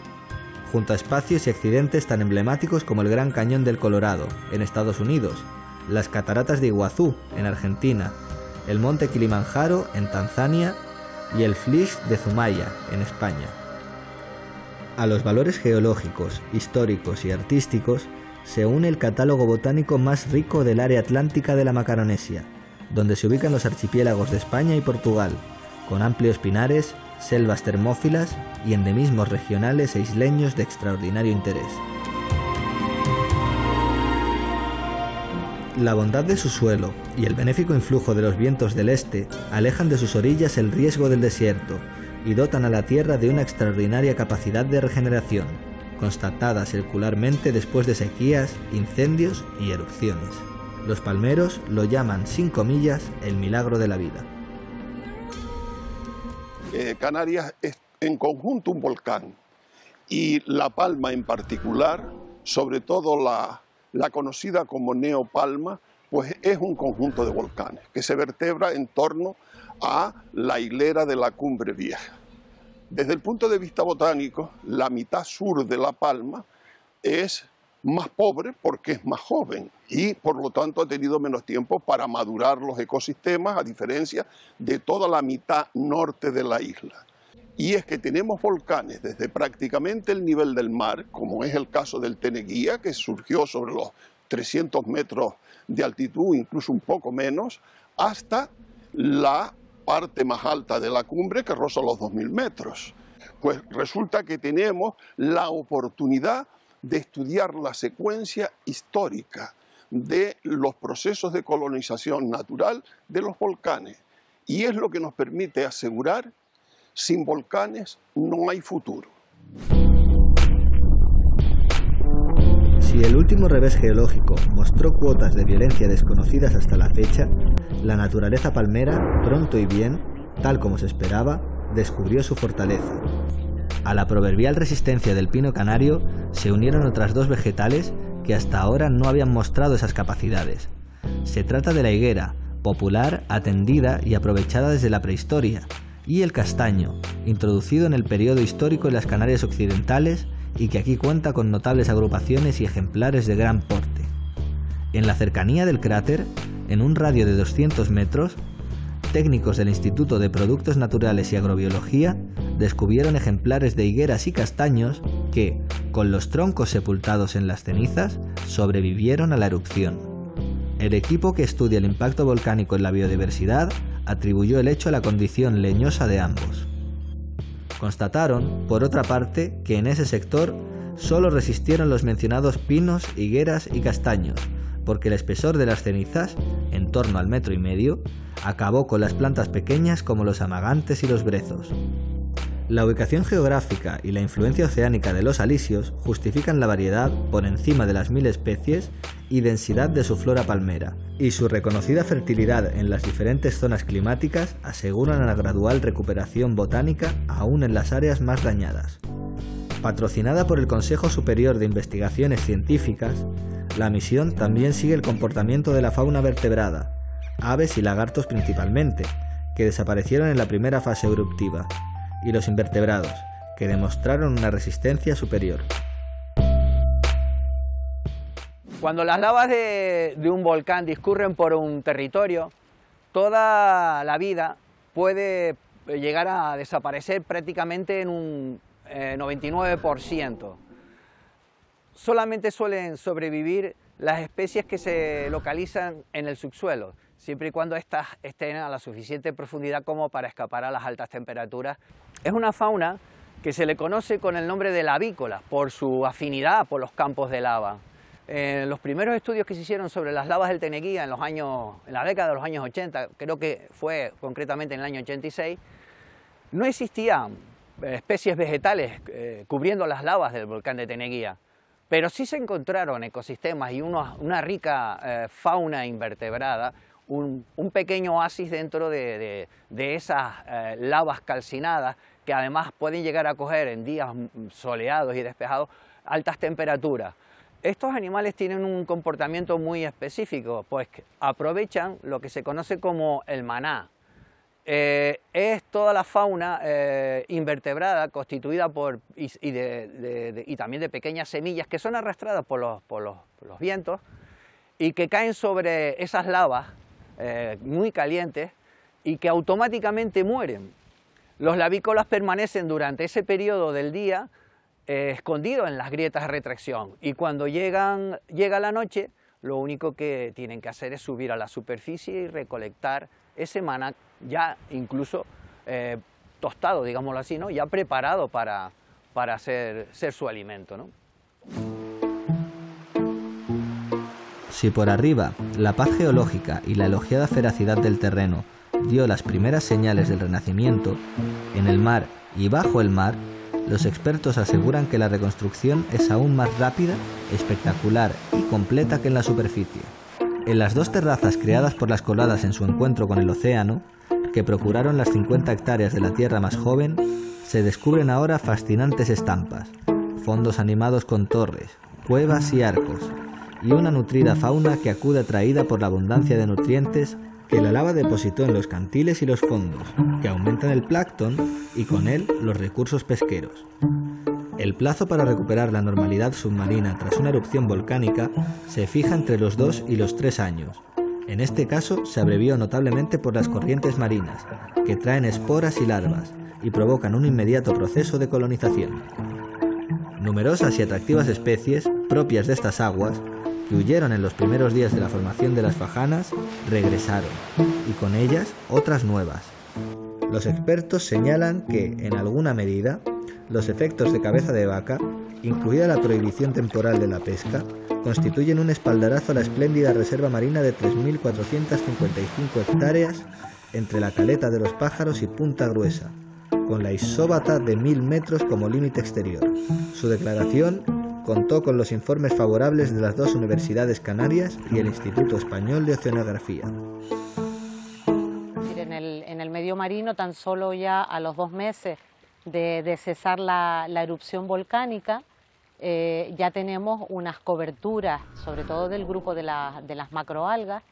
junto a espacios y accidentes tan emblemáticos como el Gran Cañón del Colorado, en Estados Unidos, las Cataratas de Iguazú, en Argentina, el Monte Kilimanjaro, en Tanzania, y el Flish de Zumaya, en España. A los valores geológicos, históricos y artísticos se une el catálogo botánico más rico del área atlántica de la Macaronesia, donde se ubican los archipiélagos de España y Portugal, con amplios pinares, selvas termófilas y endemismos regionales e isleños de extraordinario interés. La bondad de su suelo y el benéfico influjo de los vientos del este alejan de sus orillas el riesgo del desierto y dotan a la tierra de una extraordinaria capacidad de regeneración, constatada circularmente después de sequías, incendios y erupciones. Los palmeros lo llaman, sin comillas, el milagro de la vida. Eh, Canarias es en conjunto un volcán y La Palma en particular, sobre todo la, la conocida como Neopalma, pues es un conjunto de volcanes que se vertebra en torno a la hilera de la Cumbre Vieja. Desde el punto de vista botánico, la mitad sur de La Palma es más pobre porque es más joven y por lo tanto ha tenido menos tiempo para madurar los ecosistemas a diferencia de toda la mitad norte de la isla. Y es que tenemos volcanes desde prácticamente el nivel del mar, como es el caso del Teneguía, que surgió sobre los 300 metros de altitud, incluso un poco menos, hasta la parte más alta de la cumbre que roza los 2.000 metros. Pues resulta que tenemos la oportunidad de estudiar la secuencia histórica de los procesos de colonización natural de los volcanes. Y es lo que nos permite asegurar, sin volcanes no hay futuro. Si el último revés geológico mostró cuotas de violencia desconocidas hasta la fecha, la naturaleza palmera, pronto y bien, tal como se esperaba, descubrió su fortaleza. A la proverbial resistencia del pino canario se unieron otras dos vegetales que hasta ahora no habían mostrado esas capacidades. Se trata de la higuera, popular, atendida y aprovechada desde la prehistoria, y el castaño, introducido en el periodo histórico en las Canarias occidentales y que aquí cuenta con notables agrupaciones y ejemplares de gran porte. En la cercanía del cráter, en un radio de 200 metros, técnicos del Instituto de Productos Naturales y Agrobiología descubrieron ejemplares de higueras y castaños que, con los troncos sepultados en las cenizas, sobrevivieron a la erupción. El equipo que estudia el impacto volcánico en la biodiversidad atribuyó el hecho a la condición leñosa de ambos. Constataron, por otra parte, que en ese sector solo resistieron los mencionados pinos, higueras y castaños, porque el espesor de las cenizas, en torno al metro y medio, acabó con las plantas pequeñas como los amagantes y los brezos. La ubicación geográfica y la influencia oceánica de los alisios justifican la variedad por encima de las mil especies y densidad de su flora palmera, y su reconocida fertilidad en las diferentes zonas climáticas aseguran la gradual recuperación botánica aún en las áreas más dañadas. Patrocinada por el Consejo Superior de Investigaciones Científicas, la misión también sigue el comportamiento de la fauna vertebrada, aves y lagartos principalmente, que desaparecieron en la primera fase eruptiva, y los invertebrados, que demostraron una resistencia superior. Cuando las lavas de, un volcán discurren por un territorio, toda la vida puede llegar a desaparecer prácticamente en un 99%. Eh, Solamente suelen sobrevivir las especies que se localizan en el subsuelo, siempre y cuando éstas estén a la suficiente profundidad como para escapar a las altas temperaturas. Es una fauna que se le conoce con el nombre de lavícola por su afinidad por los campos de lava. En los primeros estudios que se hicieron sobre las lavas del Teneguía en, los años, en la década de los años 80, creo que fue concretamente en el año 86, no existían especies vegetales eh, cubriendo las lavas del volcán de Teneguía, pero sí se encontraron ecosistemas y una rica eh, fauna invertebrada, un, pequeño oasis dentro de, esas eh, lavas calcinadas que además pueden llegar a coger en días soleados y despejados altas temperaturas. Estos animales tienen un comportamiento muy específico, pues aprovechan lo que se conoce como el maná. Eh, es toda la fauna eh, invertebrada constituida por, y, también de pequeñas semillas que son arrastradas por los, vientos y que caen sobre esas lavas eh, muy calientes y que automáticamente mueren. Los lavícolas permanecen durante ese periodo del día eh, escondido en las grietas de retracción y cuando llegan, llega la noche lo único que tienen que hacer es subir a la superficie y recolectar ese maná ya incluso eh, tostado, digámoslo así, ¿no? ya preparado para, para ser, ser su alimento. Si por arriba la paz geológica y la elogiada feracidad del terreno dio las primeras señales del renacimiento, en el mar y bajo el mar los expertos aseguran que la reconstrucción es aún más rápida, espectacular y completa que en la superficie. En las dos terrazas creadas por las coladas en su encuentro con el océano, que procuraron las 50 hectáreas de la tierra más joven, se descubren ahora fascinantes estampas, fondos animados con torres, cuevas y arcos, y una nutrida fauna que acude atraída por la abundancia de nutrientes que la lava depositó en los cantiles y los fondos, que aumentan el plancton y con él los recursos pesqueros. El plazo para recuperar la normalidad submarina tras una erupción volcánica se fija entre los dos y los tres años. En este caso se abrevió notablemente por las corrientes marinas, que traen esporas y larvas y provocan un inmediato proceso de colonización. Numerosas y atractivas especies, propias de estas aguas, que huyeron en los primeros días de la formación de las fajanas regresaron, y con ellas otras nuevas. Los expertos señalan que, en alguna medida, los efectos de cabeza de vaca, incluida la prohibición temporal de la pesca, constituyen un espaldarazo a la espléndida reserva marina de 3.455 hectáreas entre la caleta de los pájaros y Punta Gruesa, con la isóbata de 1.000 metros como límite exterior. Su declaración contó con los informes favorables de las dos universidades canarias y el Instituto Español de Oceanografía. En el, medio marino, tan solo ya a los dos meses de, cesar la, erupción volcánica, eh, ya tenemos unas coberturas, sobre todo del grupo de, las macroalgas,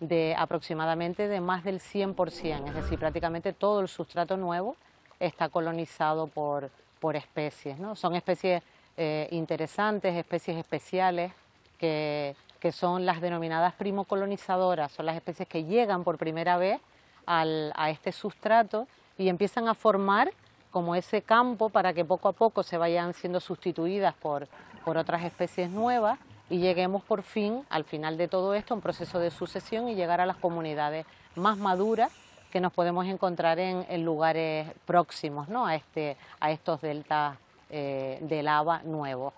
de aproximadamente de más del 100%, es decir, prácticamente todo el sustrato nuevo está colonizado por, por especies. ¿no? Son especies eh, interesantes, especies especiales, que, son las denominadas primocolonizadoras, son las especies que llegan por primera vez a este sustrato y empiezan a formar como ese campo para que poco a poco se vayan siendo sustituidas por, por otras especies nuevas y lleguemos por fin, al final de todo esto, un proceso de sucesión y llegar a las comunidades más maduras que nos podemos encontrar en, lugares próximos ¿no? a, este, a estos deltas eh, de lava nuevo.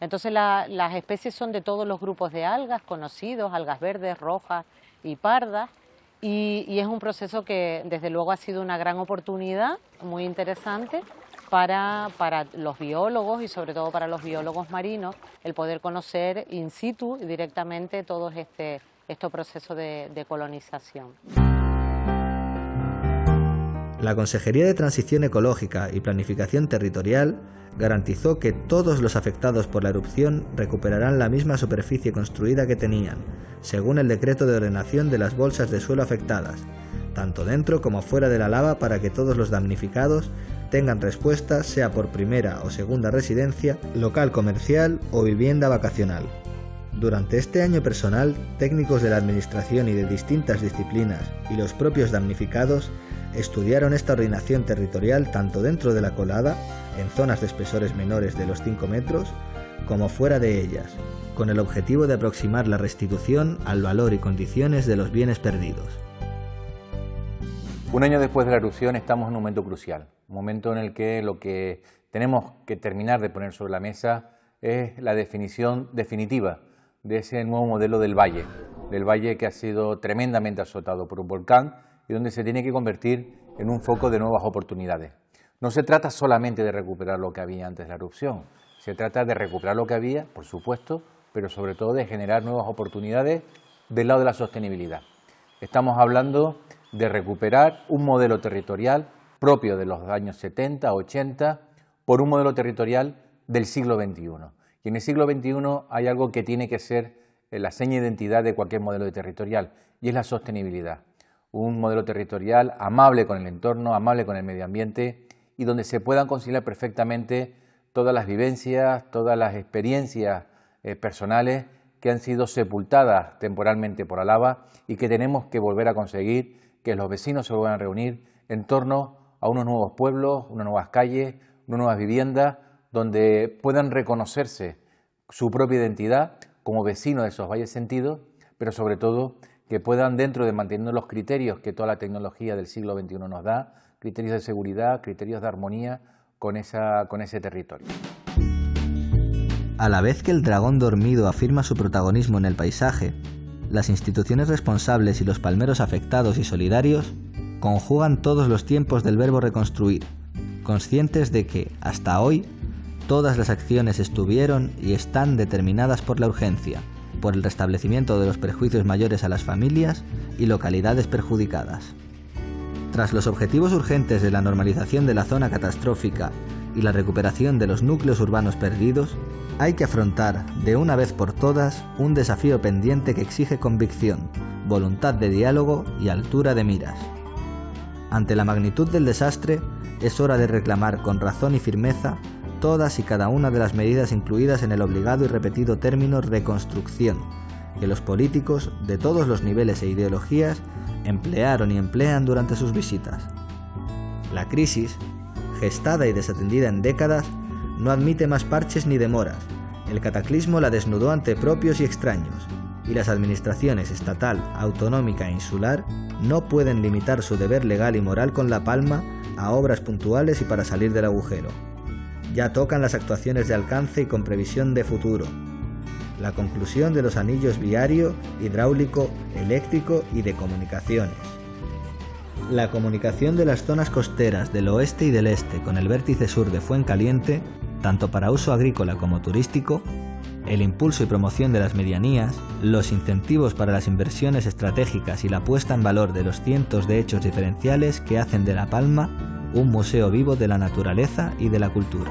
Entonces las especies son de todos los grupos de algas conocidos, algas verdes, rojas y pardas, y, es un proceso que desde luego ha sido una gran oportunidad, muy interesante, para, para, los biólogos y sobre todo para los biólogos marinos el poder conocer in situ directamente todos este, estos procesos de colonización. La Consejería de Transición Ecológica y Planificación Territorial garantizó que todos los afectados por la erupción recuperarán la misma superficie construida que tenían, según el decreto de ordenación de las bolsas de suelo afectadas, tanto dentro como fuera de la lava para que todos los damnificados tengan respuesta sea por primera o segunda residencia, local comercial o vivienda vacacional. Durante este año personal, técnicos de la Administración y de distintas disciplinas y los propios damnificados estudiaron esta ordenación territorial tanto dentro de la colada, en zonas de espesores menores de los 5 metros, como fuera de ellas, con el objetivo de aproximar la restitución al valor y condiciones de los bienes perdidos. Un año después de la erupción estamos en un momento crucial. un momento en el que lo que tenemos que terminar de poner sobre la mesa es la definición definitiva de ese nuevo modelo del valle, del valle que ha sido tremendamente azotado por un volcán y donde se tiene que convertir en un foco de nuevas oportunidades. No se trata solamente de recuperar lo que había antes de la erupción, se trata de recuperar lo que había, por supuesto, pero sobre todo de generar nuevas oportunidades del lado de la sostenibilidad. Estamos hablando de recuperar un modelo territorial propio de los años 70, 80, por un modelo territorial del siglo XXI. Y en el siglo XXI hay algo que tiene que ser eh, la seña de identidad de cualquier modelo territorial, y es la sostenibilidad. Un modelo territorial amable con el entorno, amable con el medio ambiente, y donde se puedan conciliar perfectamente todas las vivencias, todas las experiencias eh, personales que han sido sepultadas temporalmente por la lava y que tenemos que volver a conseguir que los vecinos se vuelvan a reunir en torno a unos nuevos pueblos, unas nuevas calles, unas nuevas viviendas, donde puedan reconocerse su propia identidad como vecinos de esos valles sentidos, pero sobre todo que puedan, dentro de manteniendo los criterios que toda la tecnología del siglo XXI nos da, criterios de seguridad, criterios de armonía con, esa, con ese territorio. A la vez que el dragón dormido afirma su protagonismo en el paisaje, las instituciones responsables y los palmeros afectados y solidarios conjugan todos los tiempos del verbo reconstruir, conscientes de que, hasta hoy, Todas las acciones estuvieron y están determinadas por la urgencia, por el restablecimiento de los perjuicios mayores a las familias y localidades perjudicadas. Tras los objetivos urgentes de la normalización de la zona catastrófica y la recuperación de los núcleos urbanos perdidos, hay que afrontar de una vez por todas un desafío pendiente que exige convicción, voluntad de diálogo y altura de miras. Ante la magnitud del desastre, es hora de reclamar con razón y firmeza todas y cada una de las medidas incluidas en el obligado y repetido término reconstrucción, que los políticos de todos los niveles e ideologías emplearon y emplean durante sus visitas. La crisis, gestada y desatendida en décadas, no admite más parches ni demoras. El cataclismo la desnudó ante propios y extraños, y las administraciones estatal, autonómica e insular no pueden limitar su deber legal y moral con la palma a obras puntuales y para salir del agujero ya tocan las actuaciones de alcance y con previsión de futuro. La conclusión de los anillos viario, hidráulico, eléctrico y de comunicaciones. La comunicación de las zonas costeras del oeste y del este con el vértice sur de Fuencaliente, tanto para uso agrícola como turístico, el impulso y promoción de las medianías, los incentivos para las inversiones estratégicas y la puesta en valor de los cientos de hechos diferenciales que hacen de La Palma un museo vivo de la naturaleza y de la cultura.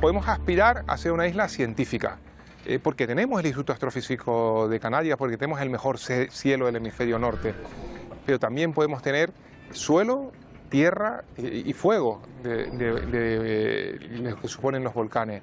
Podemos aspirar a ser una isla científica, eh, porque tenemos el Instituto Astrofísico de Canarias, porque tenemos el mejor cielo del hemisferio norte, pero también podemos tener suelo, tierra y, fuego de, lo que suponen los volcanes.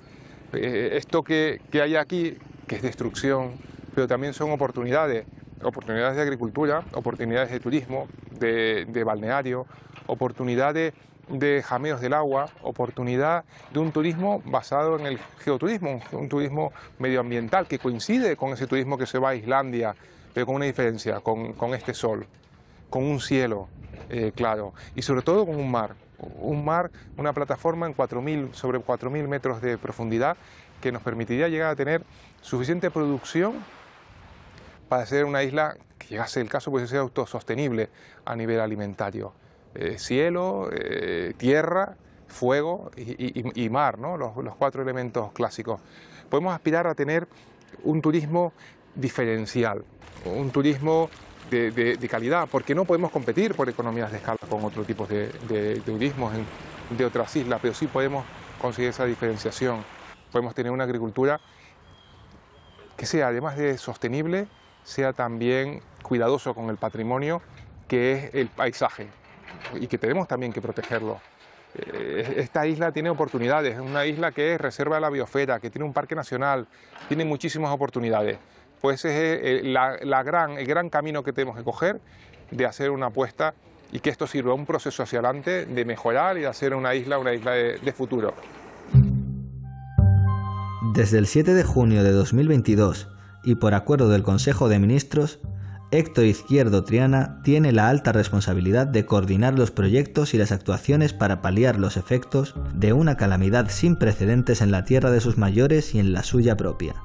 Eh, esto que hay aquí, que es destrucción, pero también son oportunidades oportunidades de agricultura, oportunidades de turismo, de, balneario, oportunidades de jameos del agua, oportunidad de un turismo basado en el geoturismo, un, turismo medioambiental que coincide con ese turismo que se va a Islandia, pero con una diferencia, con, este sol, con un cielo eh, claro y sobre todo con un mar, un mar, una plataforma en 4.000, sobre 4.000 metros de profundidad que nos permitiría llegar a tener suficiente producción para ser una isla que llegase el caso pues ser autosostenible a nivel alimentario. Eh, cielo, eh, tierra, fuego y, mar, ¿no? los, cuatro elementos clásicos. Podemos aspirar a tener un turismo diferencial, un turismo de, calidad, porque no podemos competir por economías de escala con otro tipo de turismos de otras islas, pero sí podemos conseguir esa diferenciación. Podemos tener una agricultura que sea, además de sostenible, sea también cuidadoso con el patrimonio que es el paisaje y que tenemos también que protegerlo. Eh, esta isla tiene oportunidades, es una isla que es reserva de la biosfera, que tiene un parque nacional, tiene muchísimas oportunidades. Pues es la, gran, el gran camino que tenemos que coger de hacer una apuesta y que esto sirva un proceso hacia adelante de mejorar y de hacer una isla una isla de futuro. Desde el 7 de junio de 2022 y por acuerdo del Consejo de Ministros, Héctor Izquierdo Triana tiene la alta responsabilidad de coordinar los proyectos y las actuaciones para paliar los efectos de una calamidad sin precedentes en la tierra de sus mayores y en la suya propia.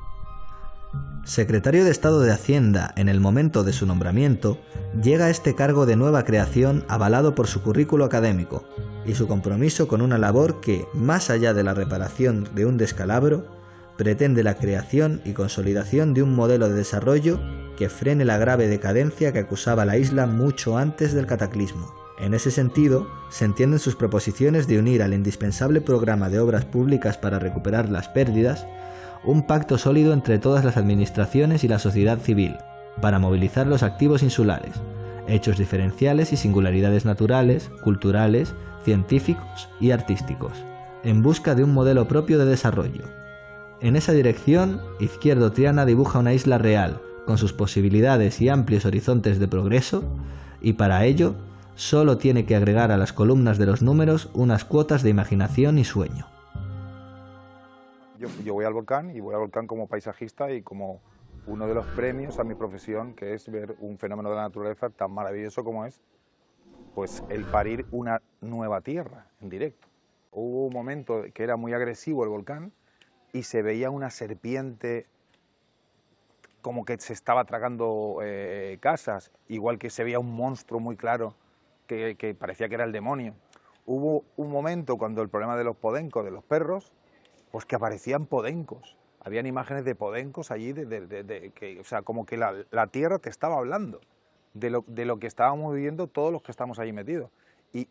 Secretario de Estado de Hacienda en el momento de su nombramiento, llega a este cargo de nueva creación avalado por su currículo académico y su compromiso con una labor que, más allá de la reparación de un descalabro, pretende la creación y consolidación de un modelo de desarrollo que frene la grave decadencia que acusaba la isla mucho antes del cataclismo. En ese sentido, se entienden sus proposiciones de unir al indispensable programa de obras públicas para recuperar las pérdidas un pacto sólido entre todas las administraciones y la sociedad civil, para movilizar los activos insulares, hechos diferenciales y singularidades naturales, culturales, científicos y artísticos, en busca de un modelo propio de desarrollo, en esa dirección, Izquierdo Triana dibuja una isla real, con sus posibilidades y amplios horizontes de progreso, y para ello solo tiene que agregar a las columnas de los números unas cuotas de imaginación y sueño. Yo, voy al volcán y voy al volcán como paisajista y como uno de los premios a mi profesión, que es ver un fenómeno de la naturaleza tan maravilloso como es, pues el parir una nueva tierra en directo. Hubo un momento que era muy agresivo el volcán, y se veía una serpiente como que se estaba tragando eh, casas, igual que se veía un monstruo muy claro que, parecía que era el demonio. Hubo un momento cuando el problema de los podencos, de los perros, pues que aparecían podencos. Habían imágenes de podencos allí, de, que, o sea, como que la, la, tierra te estaba hablando de lo, de lo que estábamos viviendo todos los que estamos allí metidos. Y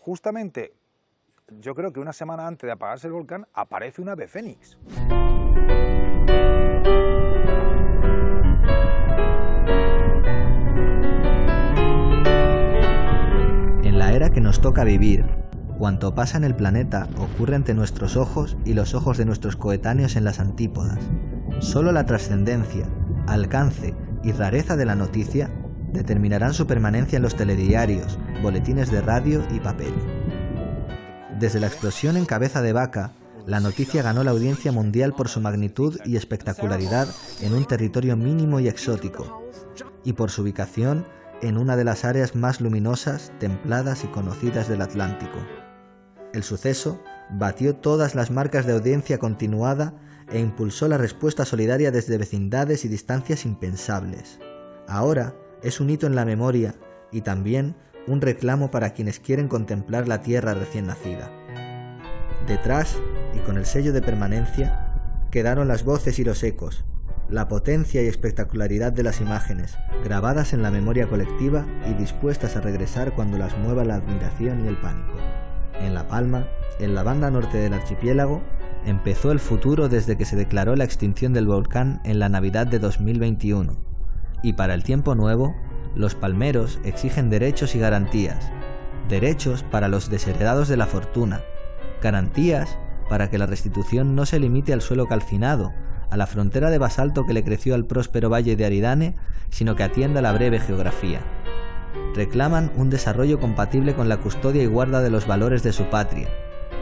justamente yo creo que una semana antes de apagarse el volcán aparece una ave fénix. En la era que nos toca vivir, cuanto pasa en el planeta ocurre ante nuestros ojos y los ojos de nuestros coetáneos en las antípodas. Solo la trascendencia, alcance y rareza de la noticia determinarán su permanencia en los telediarios, boletines de radio y papel. Desde la explosión en cabeza de vaca, la noticia ganó la audiencia mundial por su magnitud y espectacularidad en un territorio mínimo y exótico, y por su ubicación en una de las áreas más luminosas, templadas y conocidas del Atlántico. El suceso batió todas las marcas de audiencia continuada e impulsó la respuesta solidaria desde vecindades y distancias impensables. Ahora es un hito en la memoria y también un reclamo para quienes quieren contemplar la tierra recién nacida. Detrás, y con el sello de permanencia, quedaron las voces y los ecos, la potencia y espectacularidad de las imágenes, grabadas en la memoria colectiva y dispuestas a regresar cuando las mueva la admiración y el pánico. En La Palma, en la banda norte del archipiélago, empezó el futuro desde que se declaró la extinción del volcán en la Navidad de 2021, y para el tiempo nuevo los palmeros exigen derechos y garantías. Derechos para los desheredados de la fortuna. Garantías para que la restitución no se limite al suelo calcinado, a la frontera de basalto que le creció al próspero valle de Aridane, sino que atienda la breve geografía. Reclaman un desarrollo compatible con la custodia y guarda de los valores de su patria,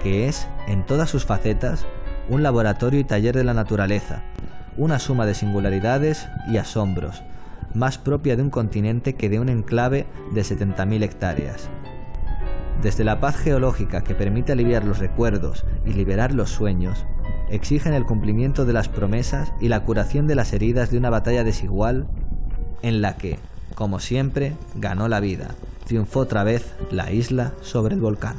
que es, en todas sus facetas, un laboratorio y taller de la naturaleza, una suma de singularidades y asombros, más propia de un continente que de un enclave de 70.000 hectáreas. Desde la paz geológica que permite aliviar los recuerdos y liberar los sueños, exigen el cumplimiento de las promesas y la curación de las heridas de una batalla desigual en la que, como siempre, ganó la vida, triunfó otra vez la isla sobre el volcán.